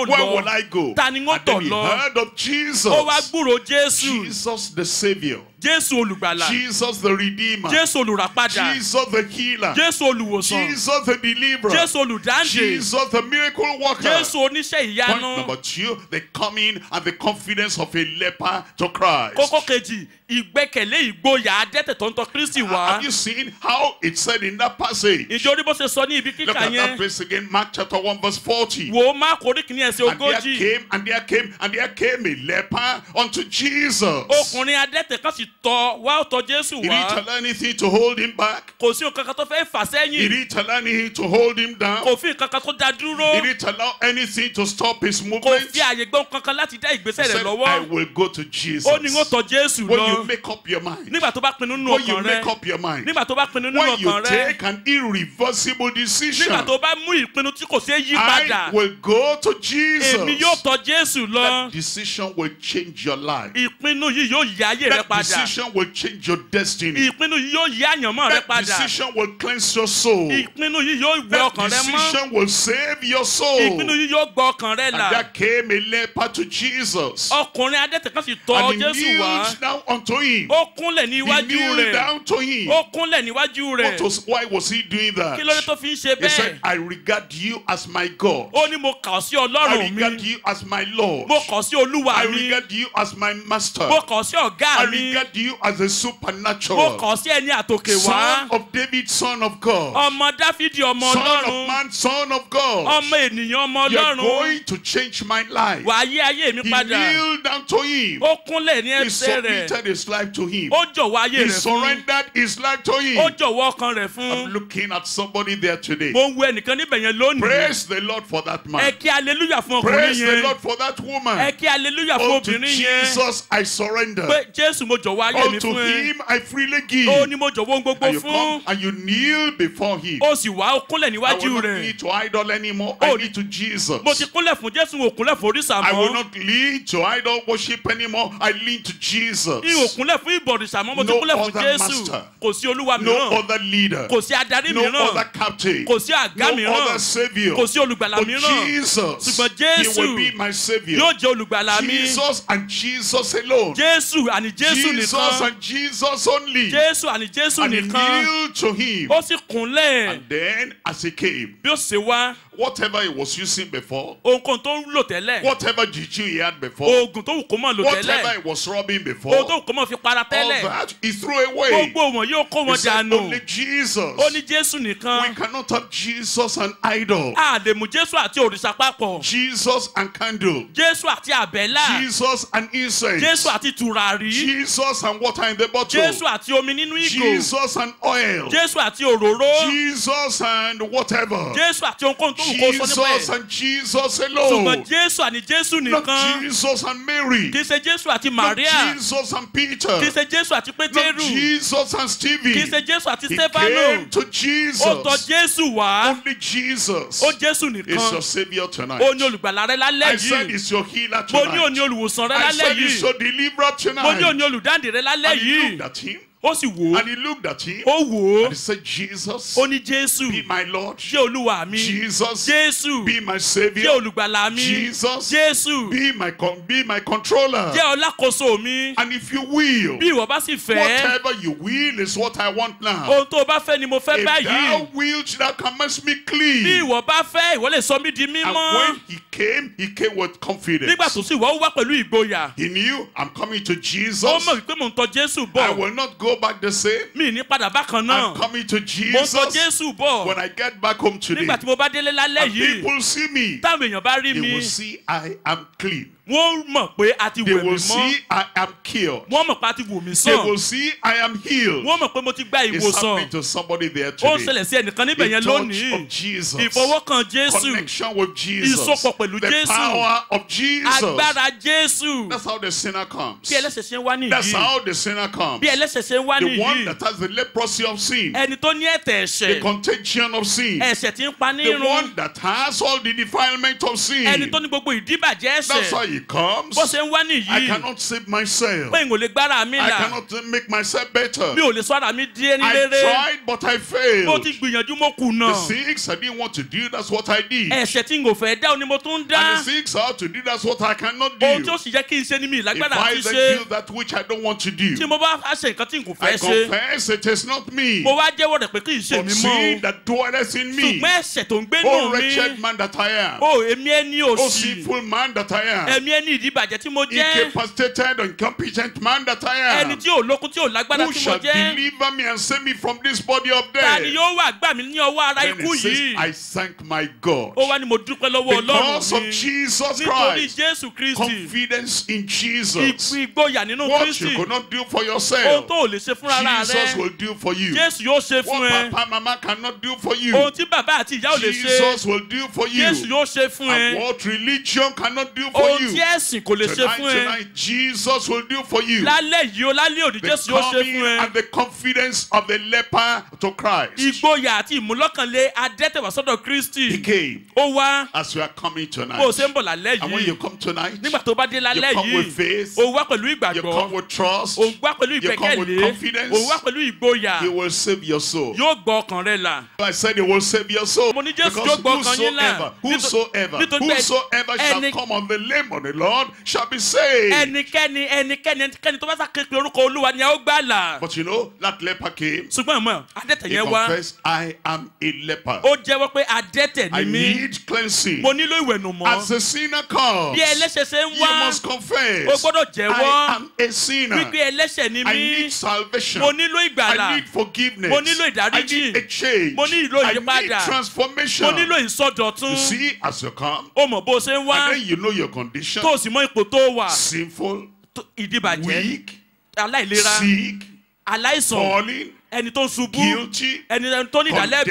Where will I go? Ta ni And then tọ̀ he lọ? heard of Jesus. ó wá gbúrò jésù Jesus the Savior. Jésù olùgbàlà Jesus the Redeemer. jésù olùràpadà Jesus the Healer. jésù olùwòsàn Jesus the Deliverer. jésù olùdáǹdè Jesus the Miracle Worker. jésù oníṣẹ́ Point ìyanu number two, the coming and the confidence of a leper to Christ. kókó kejì ìgbẹ́kẹ̀lé ìgboyà adẹ́tẹ̀ tó ń tọ kristi wá Have you seen how it said in that passage? ìjọ orí bó ṣe sọ ní ibi Look kíkà at that yẹn place again, Mark chapter 1, verse 40. wò ó má kórí kìíní ẹsẹ̀ And there ogójì came, and there came, and there came a leper unto Jesus. ọkùnrin adẹ́tẹ̀ kan sì tọ wá ọ̀tọ̀ jésù He didn't wá. tell anything to hold him back. kò sí nǹkan kan tó fẹ́ fà He sẹ́yìn didn't tell anything to hold him down. kò fi nǹkan kan tó dá dúró. He didn't allow anything to stop his kò movement. fi àyè gbọ́n kankan láti dá He ìgbésẹ̀ rẹ̀ said, I lọ́wọ́ will go to Jesus. ó ní ń tọ jésù When lọ. you make up your mind, nígbà tó bá pinnu nínú when you ọkàn rẹ. make up your mind, nígbà tó bá pinnu nínú when you ọkàn rẹ. take an irreversible decision, nígbà tó bá mú ìpinnu tí kò ṣeé yí padà. I will go to Jesus. èmi yóò tọ jésù lọ. That decision will change your life. ìpinnu yìí yóò yí ayé rẹ That padà decision will change your destiny. ìpinnu yìí yóò yí àyànmọ́ rẹ That padà decision will cleanse your soul. ìpinnu yìí yóò That ọkàn rẹ mọ́ decision will save your soul. ìpinnu yìí yóò gbọ́ ọkàn rẹ And là there came a leper to Jesus. ọkùnrin adẹ́tẹ̀ kan sì tọ And he jésù wá kneeled down unto him. ó kúnlẹ̀ ní He iwájú kneeled rẹ̀ down to him. ó kúnlẹ̀ níwájú What rẹ̀ was, why was he doing that? kí ló dé tó fi ń ṣe He said, bẹ́ẹ̀ I regard you as my God. ó ní mo kà sí I ọlọ́run regard mi you as my Lord. mo kà sí olúwa I mi regard you as my master. mo kà sí ọ̀gá I mi regard regard you as a mo supernatural kàn sí ẹni àtòkè wá son of David, son of God, ọmọ dáfídì ọmọ son of ọlọ́run man, son of God. ọmọ ènìyàn ọmọ ọlọ́run going to change my life. wàá yí ayé mi He padà kneeled down to him. ó kúnlẹ̀ ní He ẹsẹ̀ rẹ̀ submitted his life to him. ó jọ̀wọ́ ayé He rẹ̀ fún surrendered his life to ó him. jọ̀wọ́ ọkàn rẹ̀ I'm fún looking at somebody there today. mo ń wo ẹnìkan níbẹ̀ yẹn lónìí Praise the Lord for that ẹ man. kí aleluya fún ọkùnrin Praise the yẹn Lord for that ẹ woman. kí aleluya fún Unto obìnrin yẹn Jesus I surrender. pé jésù mo jọ̀wọ́ ayé mi Unto fún ẹ him I freely give. ó ní mo jọ̀wọ́ ohun gbogbo And you fún come and you kneel before him. ó sì wá kúnlẹ̀ I will níwájú not rẹ̀ lead to idol anymore. I lead to Jesus. mo ti kúnlẹ̀ fún jésù n ò kúnlẹ̀ fún oríṣà I will mọ́ not lead to idol worship anymore. I lead to Jesus. n ò kúnlẹ̀ fún ìbọ̀rìṣà mọ́ mo ti No kúnlẹ̀ fún other jésù master. kò sí olúwa No mìíràn other leader. kò sí adarí No mìíràn other captain. kò sí àgá No mìíràn other savior. kò sí olùgbàlà But mìíràn Jesus, Ṣùgbọ́n He Jésù will be my savior. yóò jẹ́ olùgbàlà mi Jesus and Jesus alone. jésù àní jésù Jesus nìkan and Jesus only. jésù àní jésù And he kneeled to him. ó sì kúnlẹ̀ And then as he came, bí ó ṣe wá whatever he was using before, ohunkóhun tó ń lò tẹ́lẹ̀ whatever juju he had before, oògùn tó wù kó mọ̀ lò whatever tẹ́lẹ̀ he was rubbing ohun before, tó wù kó mọ̀ fi para all tẹ́lẹ̀ that he threw away. gbogbo wọn yóò kó He wọn said, dànù. Only Jesus. ó ní jésù nìkan. We cannot have Jesus and idol, a lè mú jésù àti òrìṣà papọ̀. Jesus and candle, jésù àti àbẹ́là. Jesus and incense, jésù àti tùràrí. Jesus and water in the bottle, jésù àti omi nínú ìgò. Jesus and oil, jésù àti òróró. Jesus and whatever, jésù àti ohunkóhun tó wù kó sọ nípa Jesus ẹ̀. and Jesus ṣùgbọ́n alone, jésù àní jésù not nìkan. Jesus and Mary, kì í ṣe jésù àti not maria. Jesus and kì í Peter, ṣe jésù àti not pétérù. Jesus and kì í Stephen. ṣe jésù àti He stefano. came to ó tọ̀ Jesus. jésù wá. Only Jesus ó jésù is your nìkan Savior tonight. ó ní olùgbàlà rẹ lálẹ́ I said yìí. it's your healer mo ní òní tonight. olùwòsàn rẹ I lálẹ́ said it's yìí. your deliverer mo ní òní tonight. olùdáǹdè rẹ lálẹ́ And he yìí. looked at him. Ó sì wò ó And he looked at him. ó wò ó And he said, Jesus, ó ní jésù be my Lord. jẹ́ olúwa mi Jesus, jésù be my jẹ́ Savior. olùgbàlà mi Jesus, jésù be my con- be my controller. jẹ́ ọlákòóso mi And if you will, bí ìwọ bá sì fẹ́ whatever you will is what I want now. ohun tó o bá fẹ́ ni mo fẹ́ If báyìí thou wilt, thou comest me bí clean. ìwọ bá fẹ́ ìwọ lè sọ mí di And mímọ́ when he came, he came with confidence. nígbà tó sì wọ́n wá pẹ̀lú ìgboyà He knew I'm coming to ó Jesus. mọ̀ wípé mò ń tọ̀ jésù I bọ̀ will not go back the same. mi ní padà bákan náà I'm coming to mo ń tọ̀ Jesus. jésù bọ̀ When I get back home today, nígbà tí mo bá délé lálẹ́ and people see me, táwọn èèyàn bá rí they will see I am clean. Wọ́n mọ̀ pé a ti They wẹ̀ mí will mọ́ see I am cured. wọ́n mọ̀ pé a ti wò mí They sàn will see I am healed. wọ́n mọ̀ pé mo ti gba It's ìwòsàn happening to somebody there ó ń today. ṣẹlẹ̀ sí ẹnìkan níbẹ̀ The yẹn touch lónìí of Jesus. ìfọwọ́kàn jésù Connection with Jesus. Ìsopọ̀ pẹ̀lú The Jésù. power of Jesus. agbára jésù That's how the sinner comes. bí ẹlẹ́sẹ̀ ṣe ń wá That's nìyí how the sinner comes. bí ẹlẹ́sẹ̀ ṣe ń wá The one nìyí that has the leprosy of sin. ẹni tó ní ẹ̀tẹ̀ The ẹ̀ṣẹ̀ contagion of sin. ẹ̀ṣẹ̀ tí ń pa The one that has all the defilement of sin. ẹni tó ní gbogbo ìdíbàjẹ́ That's how he comes. bó ṣe ń wá I nìyí cannot save myself. pé n ò lè gbára mi I là cannot make myself better. mi ò lè sọ ara mi di ẹni I rere tried, but I mo failed. ti gbìyànjú mo kùnà The six I didn't want to do, that's what I did. And ẹ̀ṣẹ̀ tí n kò fẹ́ dá ni mo tún dá the six I had to do, that's what I cannot ohun tí do. ó sì jẹ́ kí n ṣe ni mi If ìlágbára I àti then ṣe do that which I don't want to do, tí mo bá ṣe nǹkan tí n kò I fẹ́ ṣe confess it is not me, mo wá jẹ́wọ́ rẹ̀ pé kì í ṣe but mi sin mọ́ that dwelleth in o me. ṣùgbọ́n ẹ̀ṣẹ̀ tó ń gbé Oh, wretched man that I am. o èmi ẹni Oh, òṣì sinful man that I am. ẹ̀mí ẹni ìdíbàjẹ́ tí mo jẹ́ Incapacitated, incompetent man that I ẹni am. tí ò lókun tí ò lágbára Who tí mo shall jẹ́ deliver me and save me from this body of ta death? ni yóò wà gbà mí ní ọwọ́ ara Then ikú it says, yìí I thank my God. ó wá ní mo dúpẹ́ lọ́wọ́ Because ọlọ́run of mi Jesus nítorí Christ. jésù kristi Confidence in Jesus. ìpín ìgboyà nínú What kristi you could not do for ohun yourself, tó ò lè ṣe fún ara Jesus rẹ will do for you. jésù yóò ṣe fún What ẹ Papa Mama cannot do for ohun you, tí bàbá àti ìyá ò lè ṣe Jesus will do for jésù you. yóò ṣe fún And ẹ what religion cannot do for ohun you, tí ẹ̀sìn kò lè ṣe fún ẹ tonight, Jesus will do for you. lálẹ́ yìí o lálẹ́ òní The jésù yóò ṣe coming fún ẹ and the confidence of the leper to Christ. ìgboyà àti ìmúlọ́kànlé adẹ́tẹ̀wá sọ́dọ̀ kristi He came ó wá as you are coming tonight. bó o ṣe ń bọ̀ lálẹ́ And when you yìí come tonight, nígbà tó bá dé you lálẹ́ come yìí with faith, ó wá pẹ̀lú you ìgbàgbọ́ come with trust, ó wá pẹ̀lú you come with ìgbẹ́kẹ̀lé confidence. ó wá pẹ̀lú ìgboyà He will save your soul. yóò gbọ́ ọkàn rẹ là I said he will save your soul. Mo ní Jésù Because yóò gbọ́ ọkàn yín là. whosoever, whosoever, whosoever shall come on the name on the Lord shall be saved. ẹnikẹ́ni ẹnikẹ́ni ẹnikẹ́ni tó bá sá képe orúkọ olúwa ni a ó gbàlà But you know, that leper came. ṣùgbọ́n ìmọ̀ adẹ́tẹ̀ He yẹn wá confessed, I am a leper. ó jẹ́wọ́ pé adẹ́tẹ̀ I ni mí need cleansing. mo nílò ìwẹ̀nùmọ́ As the sinner comes, bí ẹlẹ́ṣẹ̀ ṣe ń you must o confess, I am a sinner. wípé ẹlẹ́ṣẹ̀ ni I need salvation. mo nílò I need forgiveness. Mo nílò I need a change. Mo nílò I need transformation. mo nílò ìsọdọ̀tún You see, as you come, ó mọ̀ bó o ṣe ń wá and then you know your condition. Tó o sì mọ ipò tó wà. Sinful, tó- ìdíbàjẹ́. Weak, aláìlera. Sick, aláìsàn. Falling, ẹni tó ṣubú guilty, ẹni tó ní ìdálẹ́bi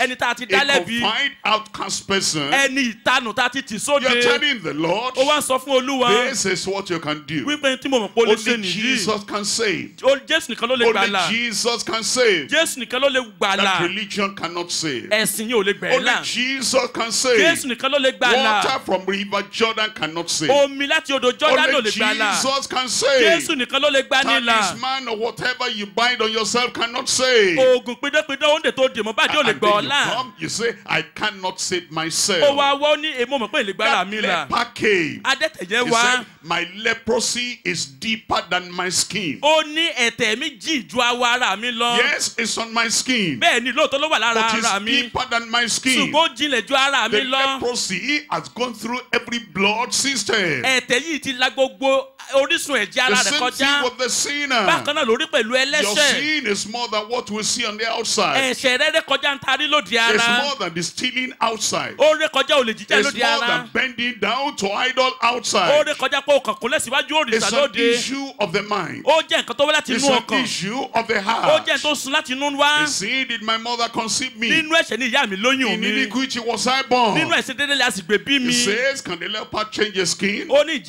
ẹni tá a ti dálẹ́bi. ẹni ìtanù tá a ti tì sóde. Ó wá ń sọ fún olúwa wípé tí mo mọ̀ pé ó lè ṣe nìyí. Jésù nìkan ló lè gbàlà. Jésù nìkan ló lè gbàlà. Ẹ̀sìn yìí ò lè gbẹ̀ẹ́ Only là. Jesus can save. jésù nìkan ló lè gbàlà. Omi láti odò jọ́dá ló lè gbàlà. Jésù nìkan ló lè gbani là. Talisman or whatever you bind on yourself cannot save. oògùn pídánpídán oúnjẹ tó dè mọ́ bàjẹ́ ò lè And gbọ́ ọ then you come, you say, I cannot save ó myself. wá wọ́ ní èmo mọ̀ pé ìlè That mi là leper came. wá said, my leprosy is deeper than my skin. ó ní ẹ̀tẹ̀ mi jì ju awọ ara mi lọ Yes, it's on my skin. bẹ́ẹ̀ ni lóòótọ́ ló wà lára But ara it's mi deeper than my skin. ṣùgbọ́n ó jinlẹ̀ ju ara mi The lọ leprosy has gone through every blood system. ẹ̀tẹ̀ yìí ti la gbogbo orísun ẹ̀jẹ̀ The ara rẹ̀ same kọjá thing with the sinner. bákan náà lórí pẹ̀lú Your ẹlẹ́ṣẹ̀ sin is more than what we see on the outside. ẹ̀ṣẹ̀ rẹ̀ rẹ̀ kọjá ń tarí lòdì It's more than the stealing outside. ó kọjá olè It's more than bending down to idol ó outside. kọjá pé It's an issue of the mind. ó jẹ́ nǹkan tó wá láti It's an issue of the ó heart. jẹ́ nǹkan tó sun láti inú wá You see, did my mother conceive me? nínú ẹ̀ṣẹ̀ ni ìyá mi lóyún In mi iniquity was I born. nínú ẹ̀ṣẹ̀ dédé la sì gbé bí mi It says, can the leopard change his skin? ó ní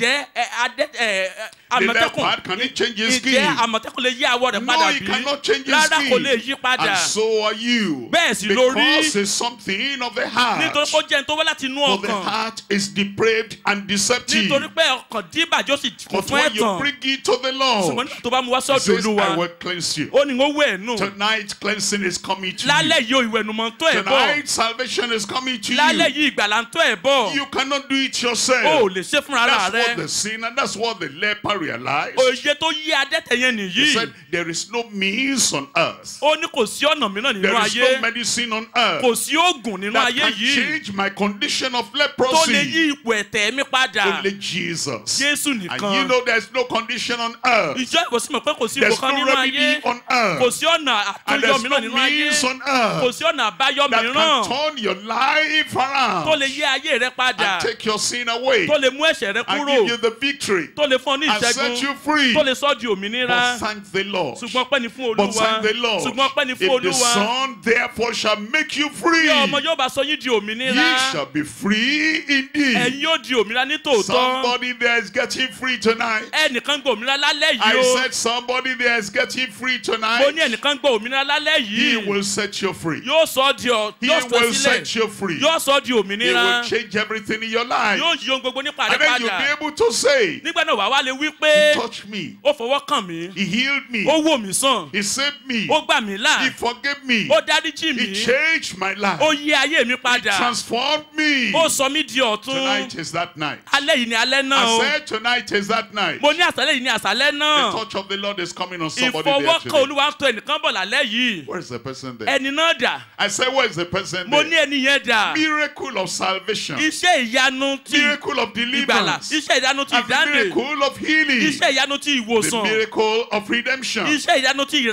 The leopard, can he change his skin? ìjẹ́ àmọ̀tẹ́kùn lè yí àwọ̀ rẹ̀ No, he cannot change his rárá kò lè yí padà And so are you. Bẹ́ẹ̀ sì ló rí. Because it's something of the heart. nítorí jẹ́ tó wá láti inú For the ọkàn heart is depraved and deceptive. nítorí pé ọkàn díbàjẹ́ ó sì kún But fún when you ẹ̀tàn bring it to the ṣùgbọ́n Lord, nígbà tó bá mu wá He sọ́dọ̀ says, olúwa I will cleanse you. ó ní ó wẹ̀ nù Tonight, cleansing is coming to lálẹ́ you. yìí ó ìwẹ̀nùmọ̀ tó ẹ̀ bọ̀ Tonight, salvation is coming to lálẹ́ you. yìí ìgbàlà tó ẹ̀ bọ̀ You cannot do it ò yourself. lè ṣe fúnra That's rẹ̀ what the sinner, that's what the leper realized. òye tó yí adẹ́tẹ̀ yẹn He nìyí said, There is no means on earth. ó ní kò sí ọ̀nà mìíràn nínú There is ayé no medicine on earth kò sí oògùn nínú that ayé can yìí change my condition of tó lè leprosy. yí ipò ẹ̀tẹ̀ mi padà Only Jesus. Jésù And you nìkan know there's no condition on earth. ìjọ ìwòsàn mọ̀ pé kò sí ipò There's kan no nínú ayé remedy on kò earth. sí ọ̀nà And àtúnyọ no mìíràn nínú ayé means on kò earth sí ọ̀nà àbáyọ that mìíràn can turn your life tó around lè yí ayé rẹ padà and take your sin away tó lè mú ẹ̀ṣẹ̀ rẹ and kúrò give you the victory tó lè fún ọ ní and set ìṣẹ́gun you free. tó lè sọ di òmìnira But thank the Lord. ṣùgbọ́n But thank the Lord. ṣùgbọ́n pẹ́ ni If the Son therefore shall make you free, bí ọmọ yóò bá sọ yín di òmìnira ye shall be free indeed. ẹ̀yin yóò di òmìnira ní tòótọ́ Somebody there is getting free tonight. ẹnìkan gbọ́ òmìnira lálẹ́ yìí I said somebody there is getting free mo ní tonight. ẹnìkan gbọ́ òmìnira lálẹ́ He will set you free. yóò sọ ọ́ di ọ He will set you free. yóò sọ He will change everything in your life. yóò yí ohun gbogbo nípa rẹ And then you'll be able to say, nígbà náà wàá wá lè wí He touched me. ó fọwọ́ kàn mí He healed me. ó wò mí sàn He saved me. Ó gbà mí là He forgave me. ó dáríjì mí He changed my life. ó yí ayé mi padà Transformed me. ó sọ mí di ọ̀tún Tonight is that night. alẹ́ yìí ni alẹ́ náà I o said tonight is that night. mo ní àṣálẹ́ yìí ni àṣálẹ́ The náà touch of the Lord is coming on somebody there today. olúwa ń tọ ẹnìkan bọ̀ lálẹ́ yìí Where is the person there? ẹni náà dà I said, Where is the person mo ní there? ẹni yẹn dà Miracle of salvation. iṣẹ́ ìyanu ti Miracle of deliverance. iṣẹ́ ìyanu ti the ìdáǹdè miracle of healing. iṣẹ́ ìyanu ti The ìwòsàn miracle of redemption. iṣẹ́ ìyanu ti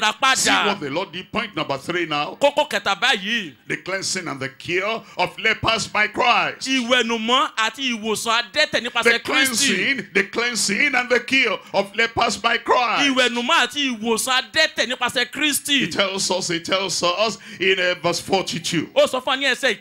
See what the Lord did. Point number three now. kókó kẹta báyìí The cleansing and the cure of lepers by Christ. ìwẹ̀nùmọ́ àti ìwòsàn adẹ́tẹ̀ The nípasẹ̀ kristi cleansing, the cleansing and the cure of lepers by Christ. ìwẹ̀nùmọ́ àti ìwòsàn adẹ́tẹ̀ nípasẹ̀ kristi He tells us, he tells us in uh, verse 42. ó sọ fún wa ní ẹsẹ̀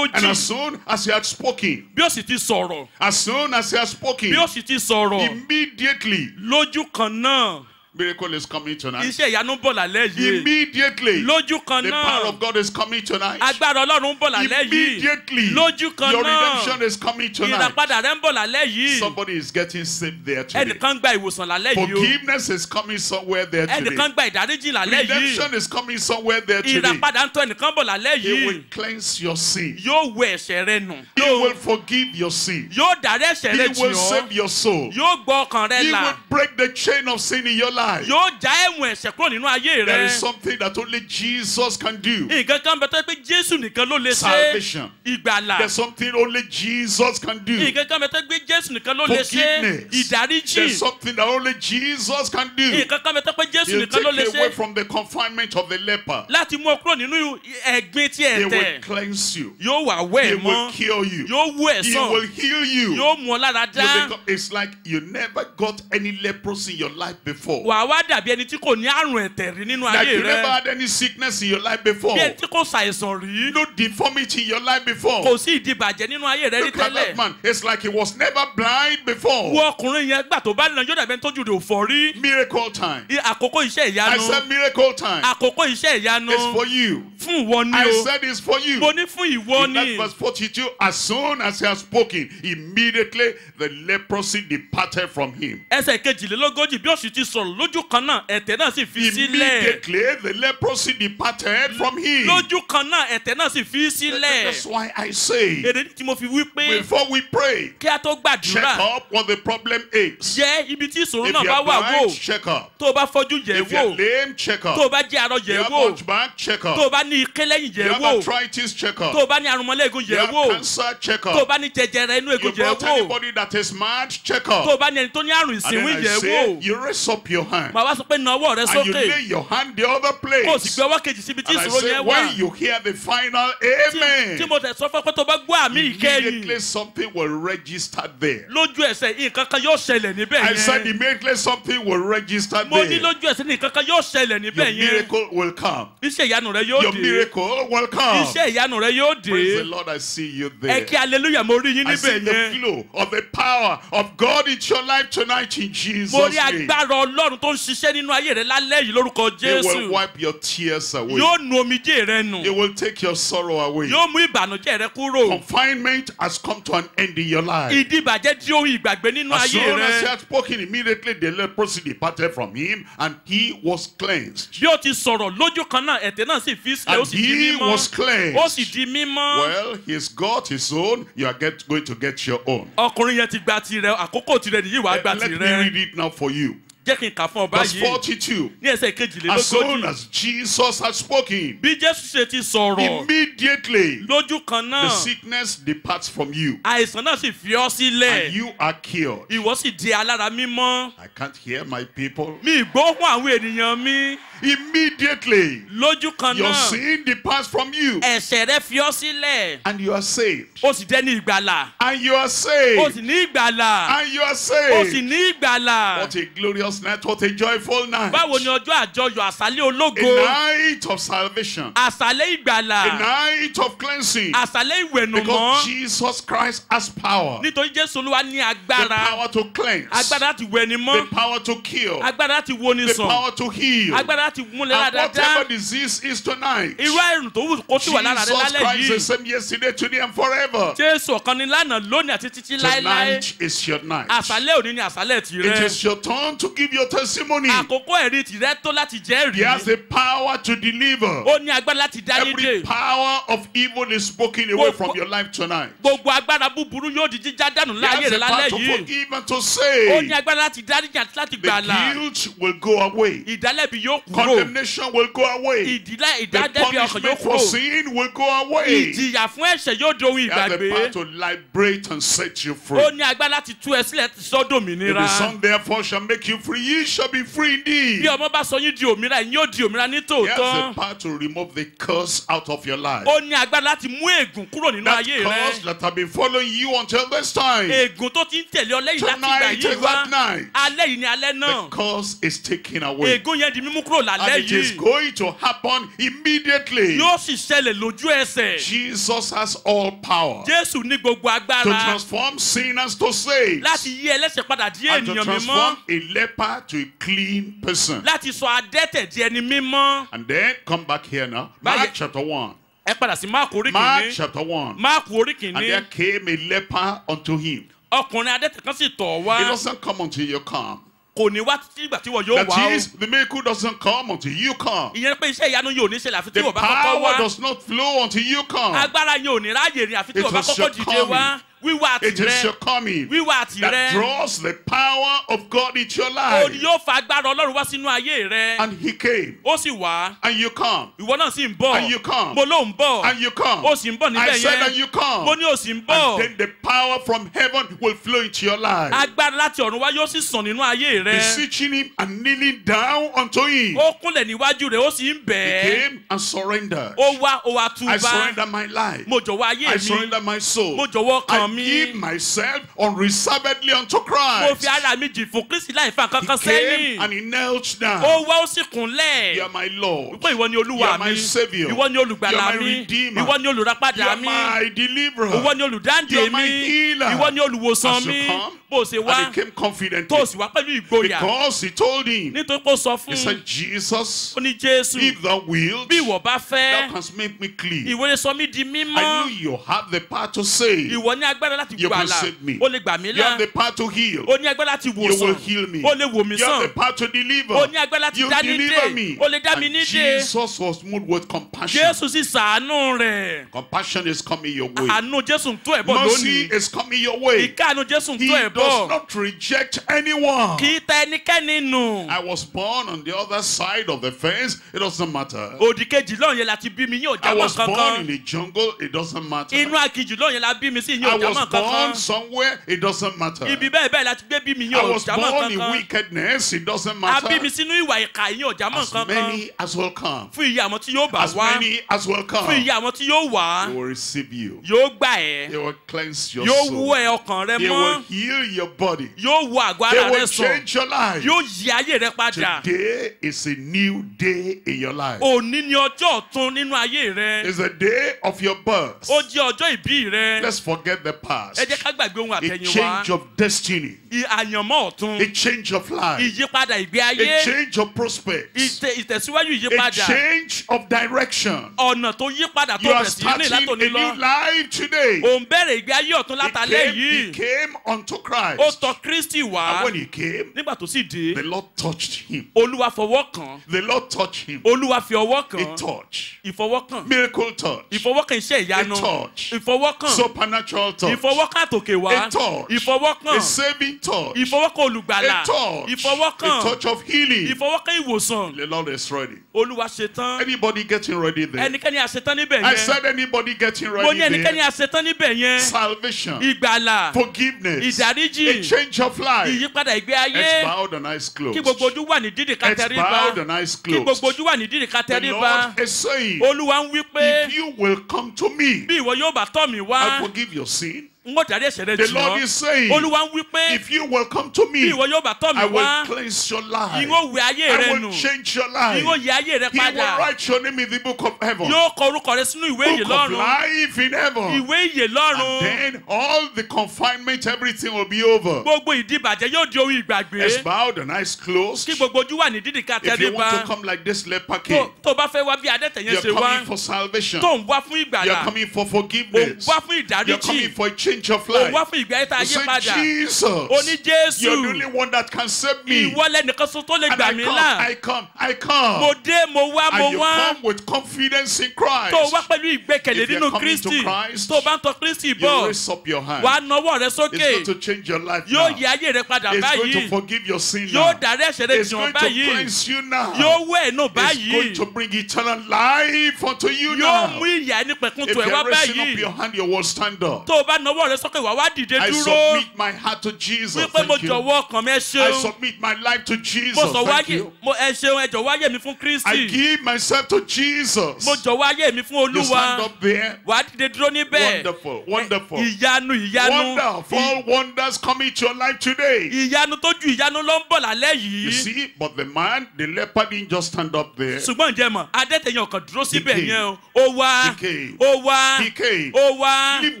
And as soon as he had spoken, bí ó sì ti sọ̀rọ̀ as soon as he had spoken, bí ó sì ti sọ̀rọ̀ immediately lójú kan náà Miracle is coming tonight. iṣẹ́ ìyanu ń bọ̀ lálẹ́ yìí Immediately, lójú kan the power náà of God is coming tonight. agbára ọlọ́run ń bọ̀ lálẹ́ yìí Immediately, lójú kan your náà redemption is coming tonight. ìràpadà rẹ ń bọ̀ lálẹ́ yìí Somebody is getting saved there today. ẹnìkan gba ìwòsàn lálẹ́ yìí o Forgiveness is coming somewhere there today. ẹnìkan gba ìdáríjì lálẹ́ yìí Redemption is coming somewhere there today. ìràpadà ń tọ́ ẹnìkan bọ̀ lálẹ́ He will yìí cleanse your sin. yóò wẹ ẹ̀ṣẹ̀ rẹ nù He will forgive your sin. yóò dárí ẹ̀ṣẹ̀ He rẹ jì will ọ́ save your soul. yóò gbọ́ ọkàn rẹ He là will break the chain of sin in your life. Yóò já ẹ̀wọ̀n ẹ̀ṣẹ̀ kúrò nínú ayé rẹ is something that only Jesus can do. nǹkan kan bẹ tó pé jésù nìkan ló lè ṣe Salvation. ìgbàlà There's something only Jesus can do. nǹkan kan bẹ tó pé jésù nìkan ló lè ṣe Forgiveness. ìdáríjì There's something that only Jesus can do. nǹkan kan bẹ tó pé jésù He'll nìkan ló lè take away from the confinement of the leper. láti mú ọ kúrò nínú ẹ̀gbin tí He will cleanse you. yóò wà He will cure you. yóò wú ẹ̀ He will heal you. yóò mú ọ lára dá it's like you never got any leprosy in your life before. Wà wá dàbí ẹni tí kò ní àrùn ẹ̀tẹ̀ rí nínú ayé you never rẹ had any sickness in your life before. bí ẹni tí kò ṣàìsàn rí No deformity in your life before. kò sí ìdìbàjẹ́ nínú ayé rẹ rí Look at that tẹ́lẹ̀ man. It's like he was never blind before. wo ọkùnrin yẹn gbà tó bá yóò dàbí ẹni tójú rẹ̀ ò fọ́ rí Miracle time. I- àkókò iṣẹ́ I ìyanu said miracle time. àkókò iṣẹ́ ìyanu It's for you. fún ìwọ ni I o said it's for you. mo ní fún ìwọ In that ni verse 42, as soon as he had spoken, immediately the leprosy departed from him. ẹsẹ̀ kejìlélógójì bí òsì ti sọ̀rọ̀ lójú kan náà ẹ̀tẹ̀ náà sì fi sílẹ̀ Immediately the leprosy departed from him. lójú kan náà ẹ̀tẹ̀ náà sì fi sílẹ̀ That's why I say, èrè tí mo fi wí pé before we pray, kí a tó check gbàdúrà up what the problem is. jẹ́ ibi tí ìṣòro If náà you bá are wà wò blind, check up. tó o bá fọ́jú yẹ̀ If you are wò lame, check tó o up. bá jẹ́ arọ If you yẹ̀ have wò hunchback, check tó o up. bá ní ike lẹ́yìn You yẹ̀ have wò arthritis, check tó o up. bá ní arúmọlẹ́gùn You yẹ̀ have wò cancer, check tó o up. bá ní jẹjẹrẹ inú You egun yẹ̀ brought wò anybody that is mad, check tó o up. bá ní ẹni tó ní àrùn And ìsìnwín then I yẹ̀ say, wò you raise up your hand. Màá wá sọ pé na ọwọ́ rẹ And you lay your hand the other sì place. gbé ọwọ́ kejì síbi tí And I say, when you hear the final tí amen, mo tẹ̀ sọ fún ẹ pé tó bá gbọ́ àmì immediately something will register there. lójú ẹsẹ̀ nǹkan kan yóò ṣẹlẹ̀ níbẹ̀ I said immediately something will register mo ní there. lójú ẹsẹ̀ nǹkan kan yóò ṣẹlẹ̀ Your níbẹ̀ yẹn miracle will come. iṣẹ́ ìyanu rẹ yóò Your miracle will come. iṣẹ́ ìyanu rẹ yóò Praise the Lord, I see you ẹ there. kí hallelujah mo rí yín I see the flow of the power of God into your life tonight in mo Jesus' rí name. agbára ọlọ́run tó ń ṣiṣẹ́ nínú ayé rẹ lálẹ́ yìí lórúkọ He will wipe your tears away. yóò nu omijé rẹ nù He will take your sorrow away. yóò mú ìbànújẹ́ rẹ kúrò Confinement has come to an end in your life. ìdíbàjẹ́ di ohun ìgbàgbé nínú As soon as he had spoken, immediately the leprosy departed from him and he was cleansed. bí ó ti sọ̀rọ̀ lójú kan náà ẹ̀tẹ̀ náà sì fi sílẹ̀ ó And sì di he was cleansed. ó sì di mímọ́ Well, he's got his own. You are get, going to get your own. ọkùnrin yẹn ti gba tirẹ̀ àkókò tirẹ̀ nìyí wàá eh, gba Let, let me read it now for you. Jẹ́ kí n kà fún ọ Verse báyìí 42. ní ẹsẹ̀ As soon kejìlélógójì as Jesus had spoken, bí jésù ṣe ti sọ̀rọ̀ immediately lójú kan the náà sickness departs from you àìsàn náà sì fi ọ́ sílẹ̀ and you are cured. ìwọ sì di alára mímọ́ I can't hear my people. mi ìgbóhùn àwọn ènìyàn mi Immediately lójú kan your náà sin departs from you ẹ̀ṣẹ̀ rẹ fi ọ́ sílẹ̀ and you are saved. ó sì dẹ́ni ìgbàlà And you are saved. sì ní ìgbàlà And you are ó sì saved. ní ìgbàlà What a glorious night. What a joyful night. báwo ni ọjọ́ àjọyọ̀ àṣálẹ́ A ológo night of salvation. àṣálẹ́ ìgbàlà A night of cleansing. àṣálẹ́ ìwẹ̀nùmọ́ Because Jesus Christ has power. nítorí jésù olúwa ní The agbára power to cleanse. agbára láti wẹni mọ́ The power to kill. agbára láti woni The sàn power to heal. agbára láti múlẹ̀ And dáadáa whatever disease is tonight. irú àìrùn tó wù kó sì wà lára rẹ Jesus lálẹ́ Christ is the yìí same yesterday, today, and forever. jésù ọ̀kan ni lánàá lónìí àti títí láéláé Tonight is your night. àṣálẹ́ òní ni àṣálẹ́ It tìrẹ is your turn to give your testimony. àkókò ẹ̀rí tìrẹ tó láti He jẹ́rìí has the power to deliver. ó ní agbára láti dáríjì Every power of evil is spoken away from your life tonight. gbogbo agbára búburú yóò di jíjá dànù He láyé has rẹ the power lálẹ́ to yìí forgive and to ó say. ní agbára láti dáríjì àti láti The gbàlà guilt will go away. ìdálẹ́bi yóò kúrò Condemnation will go away. ìdílé The ìdádẹ́bi ọkàn yóò punishment for kúrò sin will go away. ìjìyà fún ẹ̀ṣẹ̀ yóò di ohun He has the ìgbàgbé power to liberate and set you free. ó ní agbára láti tú ẹ sílẹ̀ the Son therefore shall make you free, ye shall be free indeed. bí ọmọ bá sọ yín di òmìnira yín yóò di òmìnira ní He has the tòótọ́ power to remove the curse out of your life. ó ní agbára láti mú ègún kúrò nínú That ayé curse rẹ that have been following you until this time. ègún tó ti ń tẹ̀lé ọ lẹ́yìn láti ìgbà Tonight yìí wá that night. alẹ́ yìí ni alẹ́ The náà curse is taken away. ègún yẹn di mímú kúrò lálẹ́ And it is yìí going to happen immediately. yóò sì ṣẹlẹ̀ lójú ẹsẹ̀ Jesus has all power jésù ní gbogbo to agbára transform sinners to saints láti yí ẹlẹ́ṣẹ̀ padà di and to ènìyàn mímọ́ transform a leper leper to a clean person. láti sọ adẹ́tẹ̀ di ẹni mímọ́. And then come back here now. Mark chapter 1. ẹ padà sí máàkù orí Mark kìíní chapter 1. máàkù orí And there kìíní came a leper unto him. ọkùnrin adẹ́tẹ̀ kan sì tọ̀ wá doesn't come until you come. kò ní wá títí ìgbà tí wọ́n yóò wá That o is, the miracle doesn't come until you come. ìyẹn pé iṣẹ́ ìyanu yóò ní ṣẹlẹ̀ àfi tí The wọ́n bá kọ́kọ́ power wá does not flow until you come. agbára yẹn ò ní ráàyè rìn àfi tí wọ́n bá kọ́kọ́ dìde wá wíwá It is your coming wíwá àtìrẹ that draws the power of God into your life. ní yóò fa agbára ọlọ́run wá sínú ayé rẹ And he came. ó sì wá And you come. ìwọ náà sì ń bọ̀ And you come. mo ló ń bọ̀ And you come. ó sì ń bọ̀ I said and you come. mo ní ó sì ń And then the power from heaven will flow into your life. agbára láti ọ̀run wá yóò sì sàn nínú ayé rẹ Beseeching him and kneeling down unto him. ó kúnlẹ̀ níwájú rẹ̀ ó sì ń He bẹ̀ ẹ́ came and surrendered. ó wá ó wá I surrender my life. mo jọ̀wọ́ ayé I surrender my soul. mo jọ̀wọ́ mi give myself unreservedly unto mo Christ. fi ara mi jì fún kristi láì fa He kankan came sẹ́yìn and he knelt down. ó wá ó sì You kúnlẹ̀ are my Lord. pé ìwọ ni You olúwa are my mi Savior. ìwọ ni You olùgbàlà are my mi Redeemer. ìwọ ni You olùràpadà are mi my deliverer. ìwọ ni olùdáǹdè You are my mi healer. ìwọ ni olùwòsàn As you mi come, bó o ṣe wá And he came confidently. tó o sì wá pẹ̀lú ìgboyà Because he told him, nítorí pé ó sọ he fún said, Jesus, ó ní jésù if thou wilt, bí ìwọ bá thou fẹ́ canst make me clean. ìwọ lè sọ mí di I know mímọ́ you have the power to save. You ìwọ ní agbára láti You can gbàlà save me. ó lè gbà mí là have the power to heal. ó ní agbára láti You will wòsàn heal me. ó lè wò mí You have the sàn power to deliver. ó ní agbára láti You dá ní deliver dé me. ó lè dá mi ní dé Jesus was moved with compassion. jésù sì sàánú rẹ̀ Compassion is coming your way. àánú jésù ń tó ẹ̀ bọ̀ Mercy lónìí is coming your way. ìkáàánú jésù ń He tó ẹ̀ does bọ̀ not reject anyone. kì í tẹ ẹnikẹ́ni nù I was born on the other side of the fence. It doesn't matter. òdì kejì lọ́run yẹn láti bí mi yóò I jámọ́ was born in the jungle. It doesn't matter. inú akijù lọ́run yẹn la bí mi sí I was born somewhere. It doesn't matter. ibi bẹ́ẹ̀ bẹ́ẹ̀ láti gbé bí mi I was born in wickedness. It doesn't a matter. bí mi sínú ìwà ìkà yóò jámọ́ As many as will come. fún iye àwọn tí yóò bá As many as will fún come. iye àwọn tí yóò wá He will receive you. yóò gbà ẹ́ He will cleanse your yóò soul. wú ẹ ọkàn rẹ He will heal your body. yóò wo àgọ́ ara rẹ will change your life. yóò yí ayé rẹ padà Today is a new day in your life. òní ni ọjọ́ ọ̀tun nínú ayé rẹ It's the day of your birth. ó jẹ́ ọjọ́ ìbí rẹ Let's forget the past. ẹ jẹ́ ká gbàgbé ohun A change of destiny. Àyànmọ́ ọ̀tun A change of life. ìyípadà ìgbé A change of prospects. A change of direction. ọ̀nà tó yípadà tó You are bẹ̀rẹ̀ sí ní starting a new life today. bẹ̀rẹ̀ ìgbé ayé ọ̀tun látàlẹ́ came, he came unto ó Christ. tọ̀ kristi wá And when he came, nígbà tó sì dé the Lord touched him. olúwa fọwọ́ kàn The Lord touched him. olúwa fi ọwọ́ A kàn touch. ìfọwọ́kàn Miracle touch. ìfọwọ́kàn iṣẹ́ ìyanu A touch. ìfọwọ́kàn Supernatural touch. ìfọwọ́kàn àtòkè wá A touch. ìfọwọ́kàn A saving touch. ìfọwọ́kàn olùgbàlà A touch. A ìfọwọ́kàn touch of healing. ìfọwọ́kàn ìwòsàn The Lord is ready. olúwa ṣetán Anybody getting ready there? ẹnikẹ́ni àṣetán níbẹ̀ I yẹn said anybody getting mo ready ní ẹnikẹ́ni there? àṣetán níbẹ̀ yẹn Salvation. ìgbàlà Forgiveness. Ìdáríjì A change of life. ìyípadà ìgbé ayé Heads bowed and eyes kí closed. gbogbo ojú wà ní dídì ká Heads tẹríba bowed and eyes kí gbogbo closed. ojú wà ní dídì ká The tẹríba Lord is saying, olúwa ń wí pé if you will come to me, bí ìwọ yóò bá tọ̀ mí I wá forgive your sin. N ó dárí ẹ̀ṣẹ̀ rẹ The Lord is saying, olúwa ń wí pé if you will come to bí me, ìwọ yóò bá tọ̀ mí I wá will cleanse your life. I will change your life. He will write your name in the book of heaven. yóò kọ orúkọ rẹ sínú ìwé ìyè Book of lọ́run life in heaven. ìwé ìyè lọ́run And then all the confinement, everything will be over. gbogbo ìdìbàjẹ́ yóò di ohun ìgbàgbé Heads bowed and eyes closed. kí gbogbo ojú wà ní dídì ká If you want to come like this leper king, tó bá fẹ́ wá bí adẹ́tẹ̀ yẹn you're ṣe wá coming for salvation. tó ń wá fún You're ìgbàlà coming for forgiveness. wá fún You're coming ìdáríjì for a change of wá life. fún ìgbé ayé tá a You say, Jesus, ó ní jésù you're the only one that can save me. ìwọ lẹ́nìkan sọ tó lè And gbà I mí come, I come, I come. mo dé mo wá mo And you come with confidence in Christ. tó wá pẹ̀lú ìgbẹ́kẹ̀lé nínú kristi bá ń tọ kristi You raise up your hand. wà á nawọ́ rẹ It's going to change your life yóò now. yí ayé rẹ padà It's going to forgive your sin yóò now. dárí ẹ̀ṣẹ̀ rẹ It's going to cleanse you now. yóò wẹ̀ nù It's going to bring eternal life unto you yóò now. mú ìyà ẹni pẹ̀kun If tó ẹ̀ wá you're raising up your hand, you will stand up. tó o bá nawọ́ rẹ sókè wà wá dìde I dúró submit my heart to Jesus. wípé mo you. jọ̀wọ́ ọkàn mi ẹ I ṣeun submit my life to Jesus. mo sọ wáyé you. mo ẹ ṣeun ẹ jọ̀wọ́ ayé mi fún I kristi give myself to Jesus. mo jọ̀wọ́ ayé mi fún You stand olúwa up there. wà á dìde dúró níbẹ̀ Wonderful, wonderful. ìyanu ìyanu Wonderful wonders coming to your life today. ìyanu tó ju ìyanu ló ń bọ̀ lálẹ́ You yìí see, but the man, the leper didn't just stand up there. ṣùgbọ́n ǹjẹ́ mọ̀ adẹ́tẹ̀yìn ọkàn dúró síbẹ̀ yẹn o ó wá He came. ó wá He came. ó wá Leave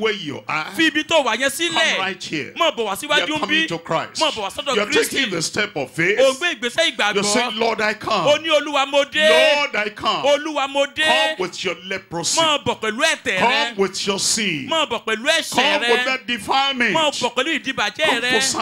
where you are. fi ibi tó wà yẹn sílẹ̀. mọ̀ bọ̀ wá síwájú ń bí. mọ̀ bọ̀ wá sọ́dọ̀ You're kristi. taking the step of faith. ò ń gbé ìgbésẹ̀ ìgbàgbọ́. Come. ní olúwa mo dé. Lord, I come. olúwa mo dé. Mọ̀ bọ̀ pẹ̀lú ẹ̀tẹ̀ rẹ. Mọ̀ bọ̀ pẹ̀lú ẹ̀ṣẹ̀ rẹ. mọ̀ bọ̀ pẹ̀lú ìdìbàjẹ́ rẹ. for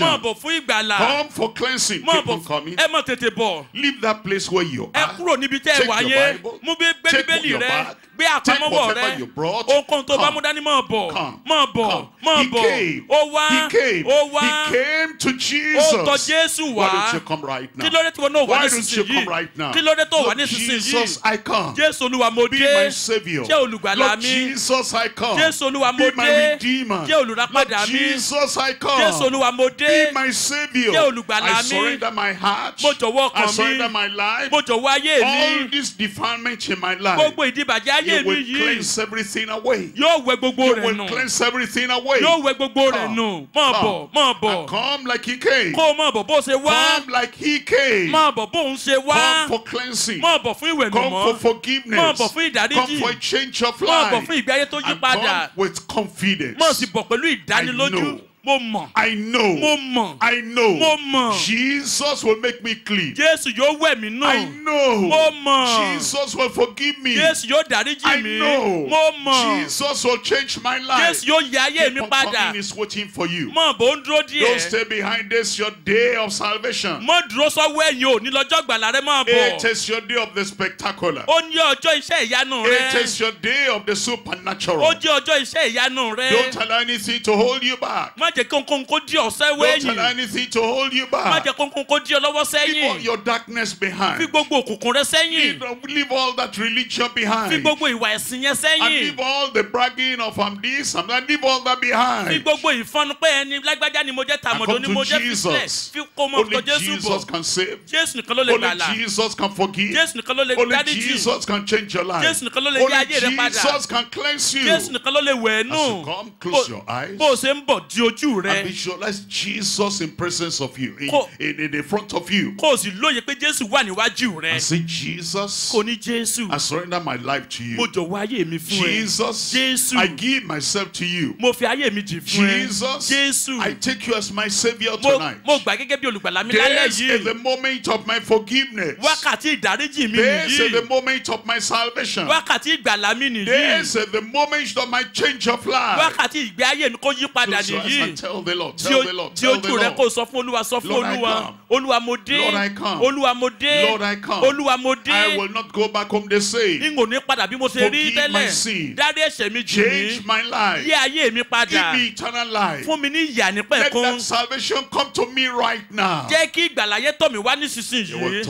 mọ̀ bọ̀ fún ìgbàlà. Come for cleansing. mọ̀ bọ̀ ẹ mọ̀ tètè bọ̀. Leave that place where you ẹ are. kúrò níbi tẹ́ ẹ Bible. mú gbé bíbélì rẹ. Gbé àpamọ́wọ́ rẹ ohunkóhun tó bá mú dání mọ̀ bọ̀ mọ̀ bọ̀ He bọ̀ ó wá ó wá ó tọ̀ Jesus. jésù Why wá don't you come right now? kí ló dé tí wọn náà you nísinsìnyí come right now? kí ló dé tó Lord nísinsìnyí Jesus, I come. jésù olúwa mo dé my savior. jẹ́ olùgbàlà mi Jesus, I come. jésù olúwa mo dé redeemer. jẹ́ olùràpadà mi Jesus, I jésù come. olúwa mo dé my savior. Jẹ́ olùgbàlà I mi. surrender my heart. Mo jọ̀wọ́ ọkàn mi. surrender my life. mo jọ̀wọ́ ayé All mi this defilement in my life. gbogbo ìdìbàjẹ́ ayé You mi will cleanse everything away. yóò wẹ gbogbo You will cleanse everything away. yóò wẹ gbogbo rẹ̀ Come. nù mọ̀ bọ̀ Come. bọ̀ come like he came. kó o mọ̀ bọ̀ bó ṣe wá Come like he came. mọ̀ bọ̀ bó o ń ṣe wá Come for cleansing. mọ̀ bọ̀ fún ìwẹ̀ Come for forgiveness. Mọ̀ bọ̀ fún ìdáríjì. Come for a change of bọ̀ life. fún ìgbé ayé tó yí And come with confidence. mọ̀ sì bọ̀ pẹ̀lú ìdánilójú I know. Mo mọ̀ I know. mo mọ̀ I know. Mo mọ̀. Jesus will make me clean. jésù yóò wẹ̀ mí nù I know. Mo mọ̀. Jesus will forgive me. jésù yóò dáríjì I mí know. mo mọ̀ Jesus will change my life. jésù yóò yí ayé Keep on coming is waiting for you. mọ̀ bó ń dúró Don't stay behind this your day of salvation. mọ̀ dúró sọ́wọ́ ẹ̀yìn ò ní lọ́jọ́ gbàlà rẹ máa bọ̀ It is your day of the spectacular. ó ní ọjọ́ iṣẹ́ ìyanu It rẹ is your day of the ó supernatural. jẹ́ ọjọ́ iṣẹ́ ìyanu rẹ Don't allow anything to hold you back. má jẹ́ kí ohunkóhun kó dí ọ̀sẹ́ Don't allow anything to hold you má back. jẹ́ kí ohunkóhun kó dí ọ lọ́wọ́ Leave all your darkness fi behind. gbogbo òkùnkùn rẹ sẹ́yìn Leave, all that religion fi behind. gbogbo ìwà ẹ̀sìn yẹn And sẹ́yìn leave all the bragging of I'm this, I'm that. Leave all that fi behind. gbogbo ìfọnu pé ẹni lágbájá ni mo jẹ́ And come ni mo jẹ́ fífẹ́ fi kó mọ́ Only ọ̀tọ̀ jésù bọ̀ Jesus can save. jésù nìkan ló lè Only gbàlà Jesus can forgive. jésù nìkan ló lè Only dáríjì Jesus can change your life. Jésù nìkan ló lè yí Only ayé rẹ padà. Jesus can cleanse you. jésù nìkan ló lè wẹ̀ ẹ́ As you come, close your eyes. bó o ṣe ń bọ̀ di ojú rẹ And visualize Jesus in presence of you, in, Ko- in, in the front of you. kó o sì lóye pé jésù wà níwájú rẹ And say, Jesus, kò ní jésù I surrender my life to mo you. jọ̀wọ́ ayé mi fún ẹ Jesus, Jésù. I give myself to you. mo fi ayé mi jì fún ẹ Jesus, jésù I take you as my Savior tonight. mo gbà gẹ́gẹ́ bí olùgbàlà mi lálẹ́ This is the moment of my forgiveness. wákàtí ìdáríjì mi This is the moment of my salvation. wákàtí ìgbàlà mi nìyí This is the moment of my change of life. wákàtí ìgbé ayé mi kó yí padà Close your eyes nìyí Lord, tí ojú rẹ Lord. sọ fún olúwa sọ fún olúwa. olúwa mo dé. Olúwa mo dé. Olúwa mo dé. Will not go back home the same. n ò ní padà bí mo ṣe rí tẹ́lẹ̀. dárí ẹ̀ṣẹ̀ mi Change mí yí ayé mi padà. Fún mi ní ìyà ní pẹ̀kún. That salvation come to me right now. jẹ́ kí ìgbàláyé tọ̀ mí wá nísinsìnyí.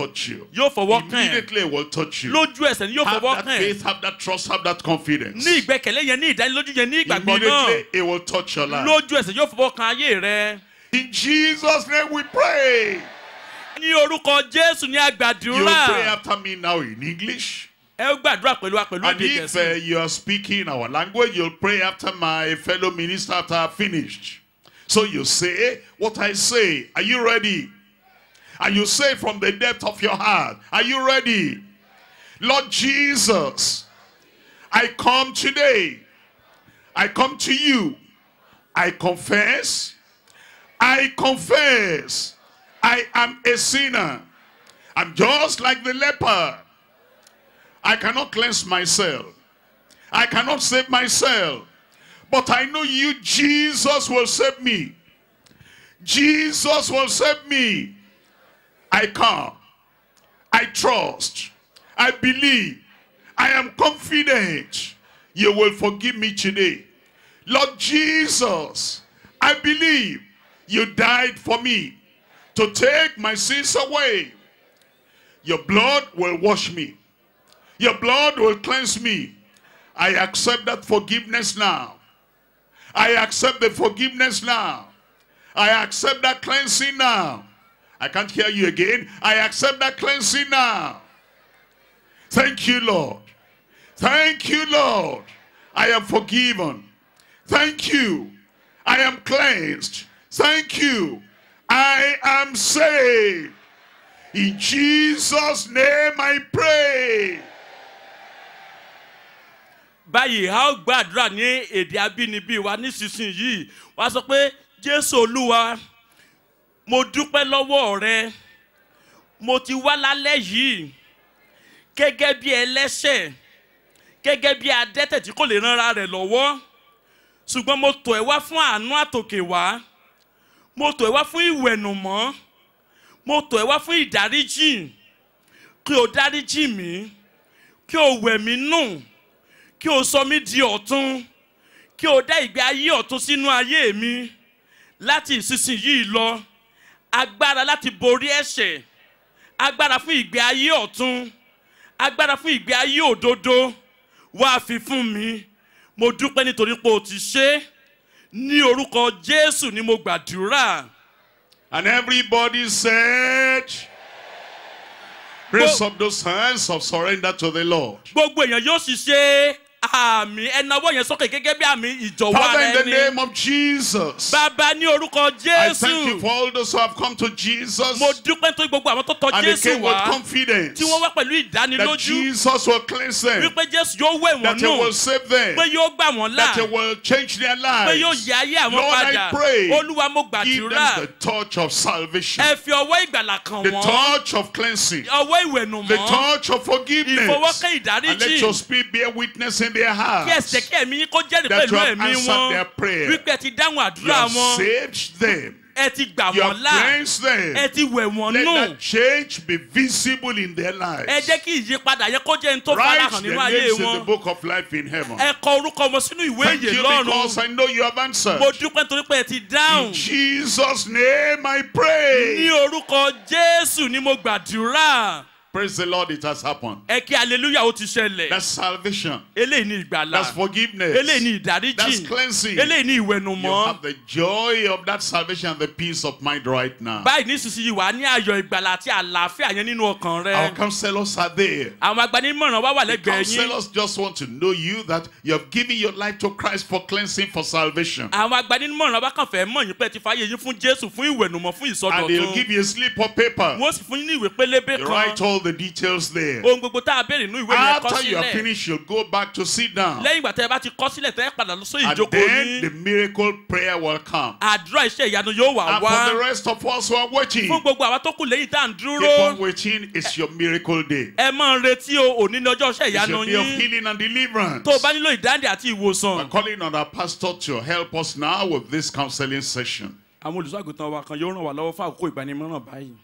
Yóò fọwọ́ kàn ẹ́. Immediately it will touch you. lójú ẹsẹ̀ ni yóò fọwọ́ kàn ẹ́. faith, have that trust, have that confidence. ní ìgbẹ́kẹ̀lé yẹn ní ìdánilójú yẹn ní ìgbàgbọ́ náà. Immediately it will touch your life. lójú ẹsẹ̀ yóò fọwọ́ kan ayé rẹ In Jesus' name we pray. ní orúkọ jésù ní You pray after me now in English. ẹ gbàdúrà pẹ̀lú wa pẹ̀lú And if uh, you are speaking our language, you'll pray after my fellow minister after I've finished. So you say what I say. Are you ready? And you say from the depth of your heart, Are you ready? Lord Jesus, I come today. I come to you. I confess. I confess. I am a sinner. I'm just like the leper. I cannot cleanse myself. I cannot save myself. But I know you, Jesus, will save me. Jesus will save me. I come. I trust. I believe. I am confident you will forgive me today. Lord Jesus, I believe you died for me to take my sins away. Your blood will wash me. Your blood will cleanse me. I accept that forgiveness now. I accept the forgiveness now. I accept that cleansing now. I can't hear you again. I accept that cleansing now. Thank you, Lord. Thank you, Lord. I am forgiven. Thank you. I am cleansed. Thank you. I am saved. In Jesus' name I pray. báyìí a ó gbàdúrà ní èdè abínibí wa nísinsìnyí wá sọ pé jésù olúwa mo dúpẹ́ lọ́wọ́ rẹ mo ti wá lálẹ́ yìí gẹ́gẹ́ bí ẹlẹ́ṣẹ̀ gẹ́gẹ́ bí adẹ́tẹ̀ tí kò lè ranra rẹ̀ lọ́wọ́ ṣùgbọ́n mo tọ̀ ẹ́ wá fún àánú àtòkè wá. Mo tọ̀ ẹ́ wá fún ìwẹ̀nùmọ́. Mo tọ̀ ẹ́ wá fún ìdáríjì. Kí o dáríjì mí. Kí o wẹ̀ mí nù. Kí o sọ mí di ọ̀tun. Kí o dá ìgbé ayé ọ̀tun sínú ayé mi. Láti ìsinsìnyí lọ agbára láti borí ẹ̀ṣẹ̀ agbára fún ìgbé ayé ọ̀tun agbára fún ìgbé ayé òdodo wá fi fún mi mo dúpẹ́ nítorí pé o ti ṣe ní orúkọ jésù ni mo gbàdúrà. And everybody said, Raise up those hands of surrender to the Lord. gbogbo èèyàn yóò sì ṣe àmì ẹnáwó yẹn sókè gẹ́gẹ́ bí àmì ìjọ̀wọ́ Father, ara in the name of Jesus, bàbá ní orúkọ I thank you jésù for all those who have come to Jesus. Mo dúpẹ́ nítorí gbogbo àwọn tó tọ and they jésù came with wá confidence tí wọ́n wá pẹ̀lú that ìdánilójú Jesus will cleanse them, wípé jésù yóò wẹ̀ wọ́n that He nù will save them, pé yóò gbà wọ́n là that He will change their pé yóò lives. yí ayé àwọn Lord, I padà. pray, olúwa mo Give gbàdúrà. them the touch of salvation, ẹ fi ọwọ́ ìgbàlà the wọ́n. touch of cleansing, ọwọ́ the ìwẹ̀nùmọ́ touch of forgiveness. ìfọwọ́kẹ́ And let your spirit bear witness in their kí hearts ẹsẹ̀ kí ẹ̀mí kó jẹ́rìí you pẹ̀lú have ẹ̀mí wọn their wípé ẹ ti dáhùn You àdúrà have wọn saved them. ẹ ti gbà You wọ́n have là cleansed them. ẹ ti wẹ̀ wọ́n Let nù that change be visible in their ẹ lives. jẹ́ kí ìyípadà yẹn kó jẹ́ ní tó Write farahàn their nínú ayé names in the wọn book of life in heaven. ẹ kọ orúkọ wọn sínú ìwé Thank ìyè you lọ́run because I know you have answered. mo dúpẹ́ nítorí pé ẹ ti In dáhùn Jesus' name I ní pray. orúkọ jésù ni mo gbàdúrà Praise the Lord, it has happened. ẹ kí hallelujah ó ti ṣẹlẹ̀ That's salvation. eléyìí ní ìgbàlà That's forgiveness. eléyìí That's ìdáríjì cleansing. eléyìí You ìwẹ̀nùmọ́ have the joy of that salvation and the peace of mind right now. báyìí nísinsìnyí wà á ní ayọ̀ ìgbàlà àti àlàáfíà yẹn nínú ọkàn rẹ Our counselors are there. àwọn agbanimọ̀ràn wá wà lẹ́gbẹ̀ẹ́ yín Counselors just want to know you that you have given your life to Christ for cleansing, for salvation. àwọn agbanimọ̀ràn wá kàn fẹ́ mọ̀ yín pé ti fàyè yín fún jésù fún ìwẹ̀nùmọ́ fún And they'll ìsọdọ̀tun give you a slip of paper. wọ́n sì fún yín ní ìwé pélébé You kan write all the details there. ohun gbogbo tá a béèrè nínú ìwé yẹn kọ After you are finished, you'll go back to sit down. lẹ́yìn ìgbà tẹ́ ẹ bá ti kọ sílẹ̀ tẹ́ ẹ padà lọ sí And then the miracle prayer will come. àdúrà iṣẹ́ ìyanu yóò wà And for the rest of us who are waiting, fún gbogbo àwa tó kù lẹ́yìn tá à ń keep on waiting. It's your miracle day. ẹ máa retí o òní ní ọjọ́ iṣẹ́ It's your day of healing and deliverance. tó o bá nílò ìdáǹdè àti We're calling on our pastor to help us now with this counseling session. àwọn olùṣọ́àgùntàn wa kan yóò ràn wá lọ́wọ́ fún àkókò ìgbanimọ̀ràn báyìí.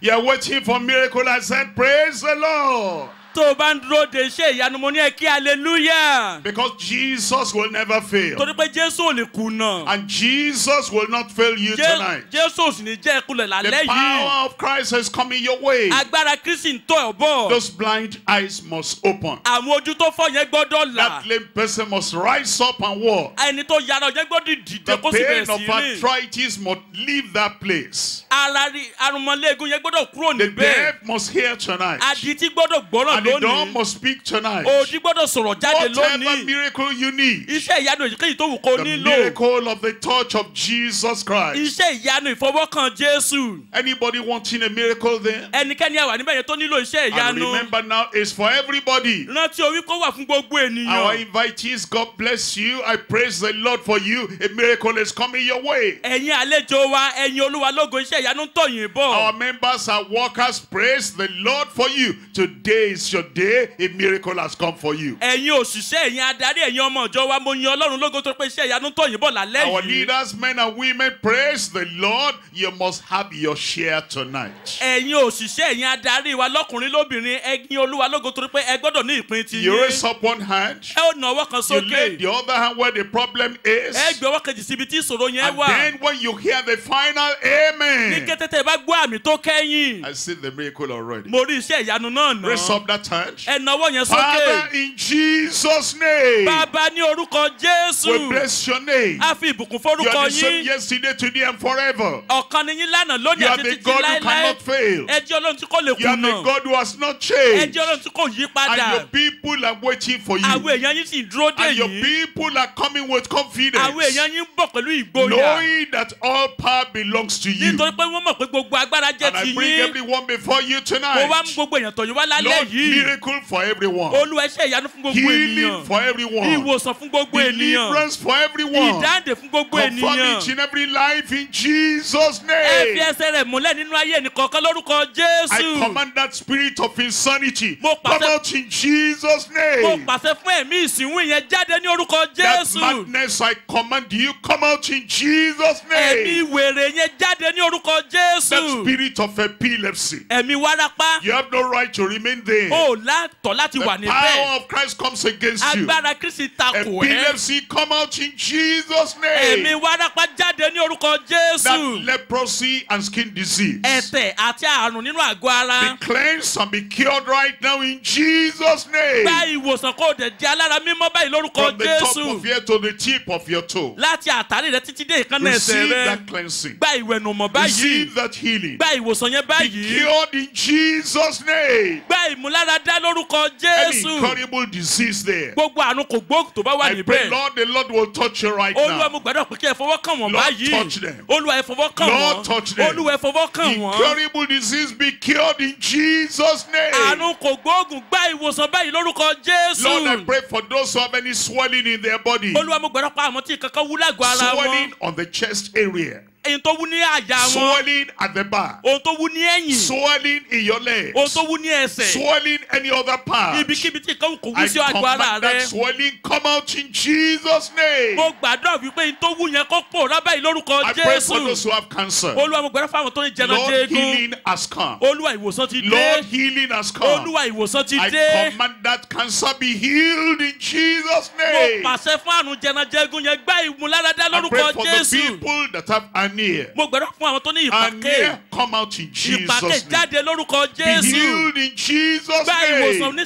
You're waiting for miracle. I said, Praise the Lord. Tó o bá ń dúró de iṣẹ́ ìyanu mo ní ẹ kí hallelujah. Because Jesus will never fail. torí pé jésù ò lè kùnà. And Jesus will not fail you Jé- tonight. jésù ò sì ní jẹ́ ẹkulẹ̀ The lálẹ́ yìí. power of Christ is coming your way. agbára kristi ń tọ́ ẹ̀ bọ̀. Those blind eyes must open. àwọn ojú tó fọ́ yẹn gbọ́dọ̀ là. That lame person must rise up and walk. ẹni tó yára yẹn gbọ́dọ̀ dìde The kó sì pain bẹ̀rẹ̀ of sí rìn. arthritis must leave that place. ara rí arúmọléegun yẹn gbọ́dọ̀ kúrò The níbẹ̀. deaf must hear tonight. adití gbọ́dọ̀ gbọ́ràn And the dumb must speak tonight. òdì gbọ́dọ̀ sọ̀rọ̀ jáde Whatever lónìí. miracle you need. iṣẹ́ ìyanu èyíkéyìí tó wù kó The nílò. miracle of the touch of Jesus Christ. iṣẹ́ ìyanu ìfọwọ́kàn jésù. Anybody wanting a miracle there? ẹnikẹ́ni àwà níbẹ̀ yẹn tó nílò iṣẹ́ And ìyanu. remember now, it's for everybody. rántí orí kó wà fún gbogbo Our invitees, God bless you. I praise the Lord for you. A miracle is coming your way. ẹ̀yin àlejò wa ẹ̀yin olúwa lógo iṣẹ́ ìyanu ń tọ̀yìn Our members and workers, praise the Lord for you. Today is your day. A miracle has come for you. ẹ̀yin òṣìṣẹ́ ẹ̀yin adarí ẹ̀yin ọmọ ìjọ wa mo yin ọlọ́run lógo tó pé iṣẹ́ ìyanu ń tọ̀yìn bọ̀ lálẹ́ Our leaders, men and women, praise the Lord. You must have your share tonight. ẹ̀yin òṣìṣẹ́ ẹ̀yin adarí wa lọ́kùnrin lóbìnrin ẹ̀yin olúwa lógo torí pé ẹ gbọ́dọ̀ ní ìpín ti You raise up one hand. ẹ ó nà ọwọ́ kan You lay the other hand where the problem is. ẹ gbé ọwọ́ kejì síbi tí ìṣòro yẹn And then when you hear the final ní amen, kété tẹ́ ẹ bá gbọ́ àmì tó kẹ́yìn. I see the miracle already. mo rí iṣẹ́ ìyanu náà nà. Raise up that that hand. ẹ nawọ́ yẹn Father, sókè in Jesus' name, bàbá ní orúkọ we jésù bless your name. a fi ìbùkún You forúkọ are the same yín yesterday, today, and forever. ọ̀kan ni yín lánàá You lónìí are àti the títí God who láéláé cannot fail. ẹ jẹ́ ọlọ́run tí kò lè You are the kùnà God who has not ẹ changed. jẹ́ ọlọ́run tí kò yí And padà your people are waiting for àwọn you. èèyàn yín sì ń dúró dè And your yín people are coming with àwọn confidence. èèyàn yín ń bọ̀ pẹ̀lú ìgboyà Knowing that all power belongs to you. nítorí pé wọ́n mọ̀ pé gbogbo agbára jẹ́ And I ti bring yín everyone before you mo wá mú tonight. gbogbo èèyàn tọ̀yìn wá lálẹ́ yìí miracle for everyone. olúwa iṣẹ́ ìyanu fún gbogbo Healing ènìyàn for everyone. ìwòsàn fún gbogbo ènìyàn Deliverance for everyone. ìdáǹdè fún gbogbo Confirm ènìyàn each and every life in Jesus' ẹ fi name. ẹsẹ̀ rẹ̀ múlẹ̀ nínú ayé ẹnìkọ̀ọ̀kan lórúkọ I jésù command that spirit of insanity Mo come pàṣẹ- out in Jesus' mo name. pàṣẹ fún ẹ̀mí ìsìnwú yẹn jáde ní orúkọ That jésù madness I command you come out in Jesus' ẹ̀mí name. wèrè yẹn jáde ní orúkọ That jésù spirit of epilepsy. ẹ̀mí wárápá You have no right to remain there. ó látọ̀ láti The wà níbẹ̀ power of Christ comes against you. agbára kristi takò ẹ́ Epilepsy come out in Jesus' ẹ̀mí name. wárápá jáde ní orúkọ That jésù leprosy and skin disease. ẹ̀tẹ̀ àti àrùn nínú àgọ́ ara Be cleansed and be cured right now in Jesus' gba name. ìwòsàn kó o dẹ̀ di alára mímọ́ báyìí lórúkọ From the top jésù of your to the tip of your toe. láti àtàrí rẹ títí dé ìkànnì ẹsẹ̀ Receive rẹ that cleansing. gba ìwẹ̀nùmọ̀ báyìí Receive that healing. gba ìwòsàn yẹn Be báyìí cured in Jesus' name. gba ìmúláradá lórúkọ Any jésù incurable disease there. gbogbo àrùn kò gbóògùn tó bá wà I pray, níbẹ̀ Lord, the Lord will touch you right olúwa now. mo gbàdúrà pé kí ẹ fọwọ́ kàn wọ́n Lord, báyìí touch them. olúwa ẹ fọwọ́ kàn Lord, wọ́n touch them. olúwa ẹ fọwọ́ kàn wọ́n Incurable disease be cured in Jesus' name. àrùn kò gbóògùn gba ìwòsàn báyìí lórúkọ Lord, I jésù pray for those who have any swelling in their body. olúwa mo gbàdúrà pé àwọn tí kankan wú lágọ̀ọ́ ara wọn Swelling on the chest area. Èyí tó wú ní àyà wọn Swelling at the back. ohun tó wú ní ẹ̀yìn Swelling in your legs. ohun tó wú ní ẹsẹ̀ Swelling any other part. ibikíbi tí nǹkan kò wú I sí àgọ́ ara command that rẹ swelling come out in Jesus' name. mo gbàdúrà wípé ohun tó wú yẹn kó pòórá báyìí lórúkọ I pray for those jésù who have cancer. olúwa mo gbàdúrà fáwọn tó ní jẹnà Lord, jẹ́gún healing has come. olúwa ìwòsàn ti dé Lord, healing has come. olúwa ìwòsàn ti I dé command that cancer be healed in Jesus' mo name. pàṣẹ fún àrùn jẹnà jẹ́gún yẹn gbá ìmúláradá I pray lórúkọ for the jésù people that have anemia. mo gbàdúrà fún àwọn tó ní ìpàkè Anemia come out in Jesus' name. lórúkọ Be jésù healed in Jesus' ìwòsàn name.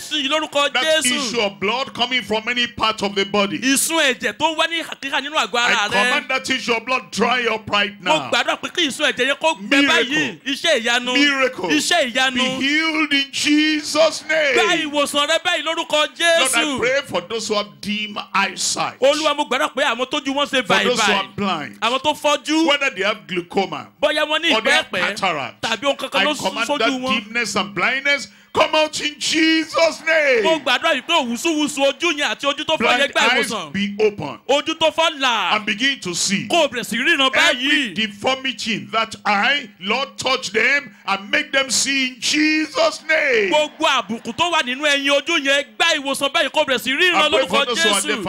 That issue jésù of blood coming from any part of the body. ìsun ẹ̀jẹ̀ tó wá ní kíkà nínú àgọ́ I ara rẹ command that issue of blood dry up right mo now. gbàdúrà pé kí ìsun ẹ̀jẹ̀ yẹn kó gbẹ Miracle. báyìí iṣẹ́ ìyanu Miracle. iṣẹ́ Be healed in Jesus' gba name. ìwòsàn rẹ báyìí lórúkọ Lord, I jésù pray for those who have dim eyesight. olúwa mo gbàdúrà pé àwọn tójú wọn ṣe For those who are blind. àwọn tó fọ́jú Whether they have glaucoma bóyá wọn ní they have ìgbẹ́pẹ́ cataract. tàbí ohun kankan I ló command sójú that wọn dimness and blindness come out in Jesus' mo name. gbàdúrà yìí pé òwúsùwùsù ojú yẹn àti ojú tó fọ́ yẹn Blind gba eyes ìwòsàn. be open. Ojú tó fọ́ là. And begin to see. kó o bẹ̀rẹ̀ sí ríran Every báyìí deformity in that eye, Lord, touch them and make them see in Jesus' name. gbogbo àbùkù tó wà nínú ẹyin ojú yẹn gba ìwòsàn báyìí kó o bẹ̀rẹ̀ sí I ríran lórúkọ jésù.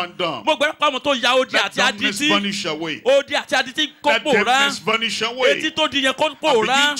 mo gbàdúrà àwọn tó ya odi àti adití odi àti adití kó pòórá. etí tó di yẹn kó pòórá.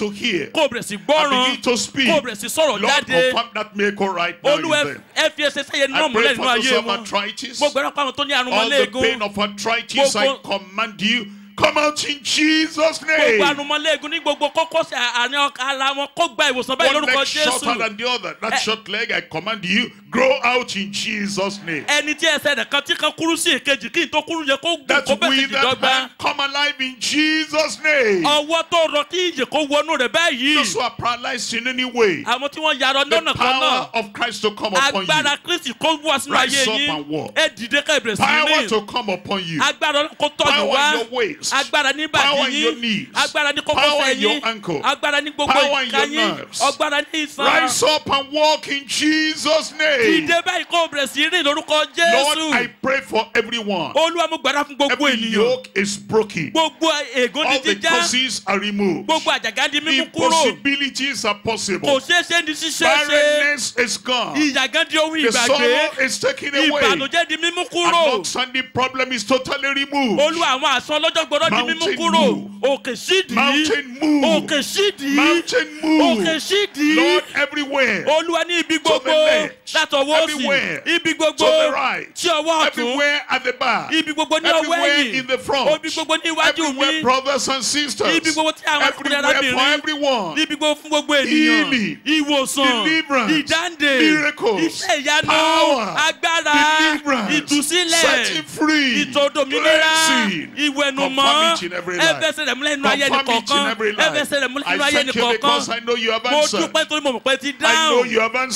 kó o bẹ̀rẹ̀ sí And gbọ́ràn. begin to speak. kó o bẹ̀rẹ̀ sí sọ̀rọ̀ Lord, jáde confirm that miracle right now in olúwa them. ẹ fi ẹsẹ̀ sẹ́yẹ náà I pray múlẹ̀ for nínú those ayé who have wọn arthritis. mo gbàdúrà pé àwọn tó ní àrùn All the mọ́lẹ́gùn pain of arthritis, I Gbogbo- command you, come out in Jesus' name. àrùn mọ́lẹ́gùn ní gbogbo kókósẹ̀ àárín ara wọn kó gba ìwòsàn báyìí One leg shorter than the other. That short leg, I command you, grow out in Jesus' name. ẹni tí ẹsẹ̀ rẹ̀ kan tí kan kúrú sí èkejì kí n tó kúrú yẹ kó gùn That dọ́gba hand come alive in Jesus' name. ọwọ́ tó rọ kí ìyè kó wọnú rẹ̀ báyìí Those who are paralyzed in any way, àwọn tí wọ́n yarọ the lọ́nà kan náà power of Christ to come upon you. agbára kristi kó wá sínú Rise up and walk. ẹ dìde ká ìbẹ̀rẹ̀ sí Power to come upon you. agbára Ọlọ́run kó tọ́jú Power wá your waist. agbára ní your yín agbára ní kókósẹ̀ yín agbára ní gbogbo ìka yín agbára ní ìsan Rise up and walk in Jesus' name. dìde báyìí kó bẹ̀rẹ̀ sí rìn lórúkọ Lord, jésù I pray for everyone. olúwa mo gbàdá fún gbogbo Every ènìyàn yoke is broken. gbogbo ègún All di the jíjá curses are removed. gbogbo àjàgà di mímú kúrò Impossibilities are kò possible. ṣeé ṣe ní ṣíṣe ṣe Barrenness is gone. ìyàgán di ohun The ìgbàgbé sorrow is taken away. ìbànújẹ́ di mímú kúrò outstanding problem is totally removed. olúwa àwọn àṣọ ọlọ́jọ́ gbọ́dọ̀ mímú Mountain kúrò move. òkè sídìí Mountain move. òkè sídìí Mountain move. òkè sídìí Lord, everywhere. olúwa ní ibi gbogbo the left, látọwọ́ òsì everywhere, ibi gbogbo. to the right, tí ọwọ́ ọ̀tún. Everywhere at the back. ibi gbogbo ní ọwọ́ Everywhere ẹ̀yìn. in the front. ibi gbogbo ní iwájú Everywhere, mi brothers and sisters. ibi gbogbo tí àwọn akùnrin Everywhere for arábìnrin. everyone. ibi gbogbo fún gbogbo ènìyàn. Healing, ìwòsàn. Deliverance, ìdáǹdè. Miracles, iṣẹ́ ìyanu. Power, agbára. Deliverance, ìtúsílẹ̀. Setting free, ìtòdòmìnira cleansing, ìwẹ̀nùmọ́ in ẹfẹsẹ̀ rẹ̀ múlẹ̀ nínú ayé in every life. ẹfẹsẹ̀ rẹ̀ múlẹ̀ nínú ayé thank you because I nìkọ̀ọ̀kan know you have mo dúpẹ́ torí mo mọ̀ pé ti dáhùn.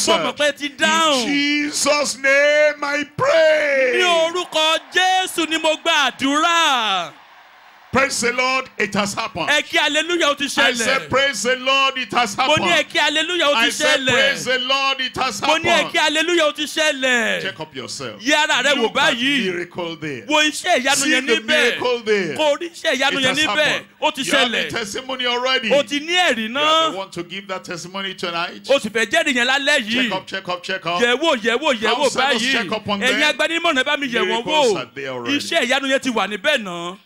mo mọ̀ pé ti In dáhùn Jesus' name I pray. ní orúkọ jésù ni mo gba àdúrà Praise the Lord, it has happened. ẹ kí aleluya ó ti I said, ṣẹlẹ̀ praise the Lord, it has mo ní ẹ happened. kí aleluya ó I ti said, praise ṣẹlẹ̀ the Lord, it has mo ní ẹ kí happened. aleluya ó ti ṣẹlẹ̀ Check up yourself. yí ara rẹ wò Look at báyìí miracle there. wo iṣẹ́ ìyanu See the miracle there. kò rí iṣẹ́ ìyanu It yẹn has níbẹ̀ happened. ó ti You have the ṣẹlẹ̀ testimony already. ó ti ní ẹ̀rí You are the one to give that testimony tonight. ó sì fẹ́ jẹ́rìí yẹn lálẹ́ Check up, check up, check up. yẹ̀wò yẹ̀wò yẹ̀wò báyìí check up on ẹ̀yin agbanimọ̀ràn ẹ bá mi yẹ̀ wọ́n wò there already. iṣẹ́ ìyanu yẹn ti wà níbẹ̀ náà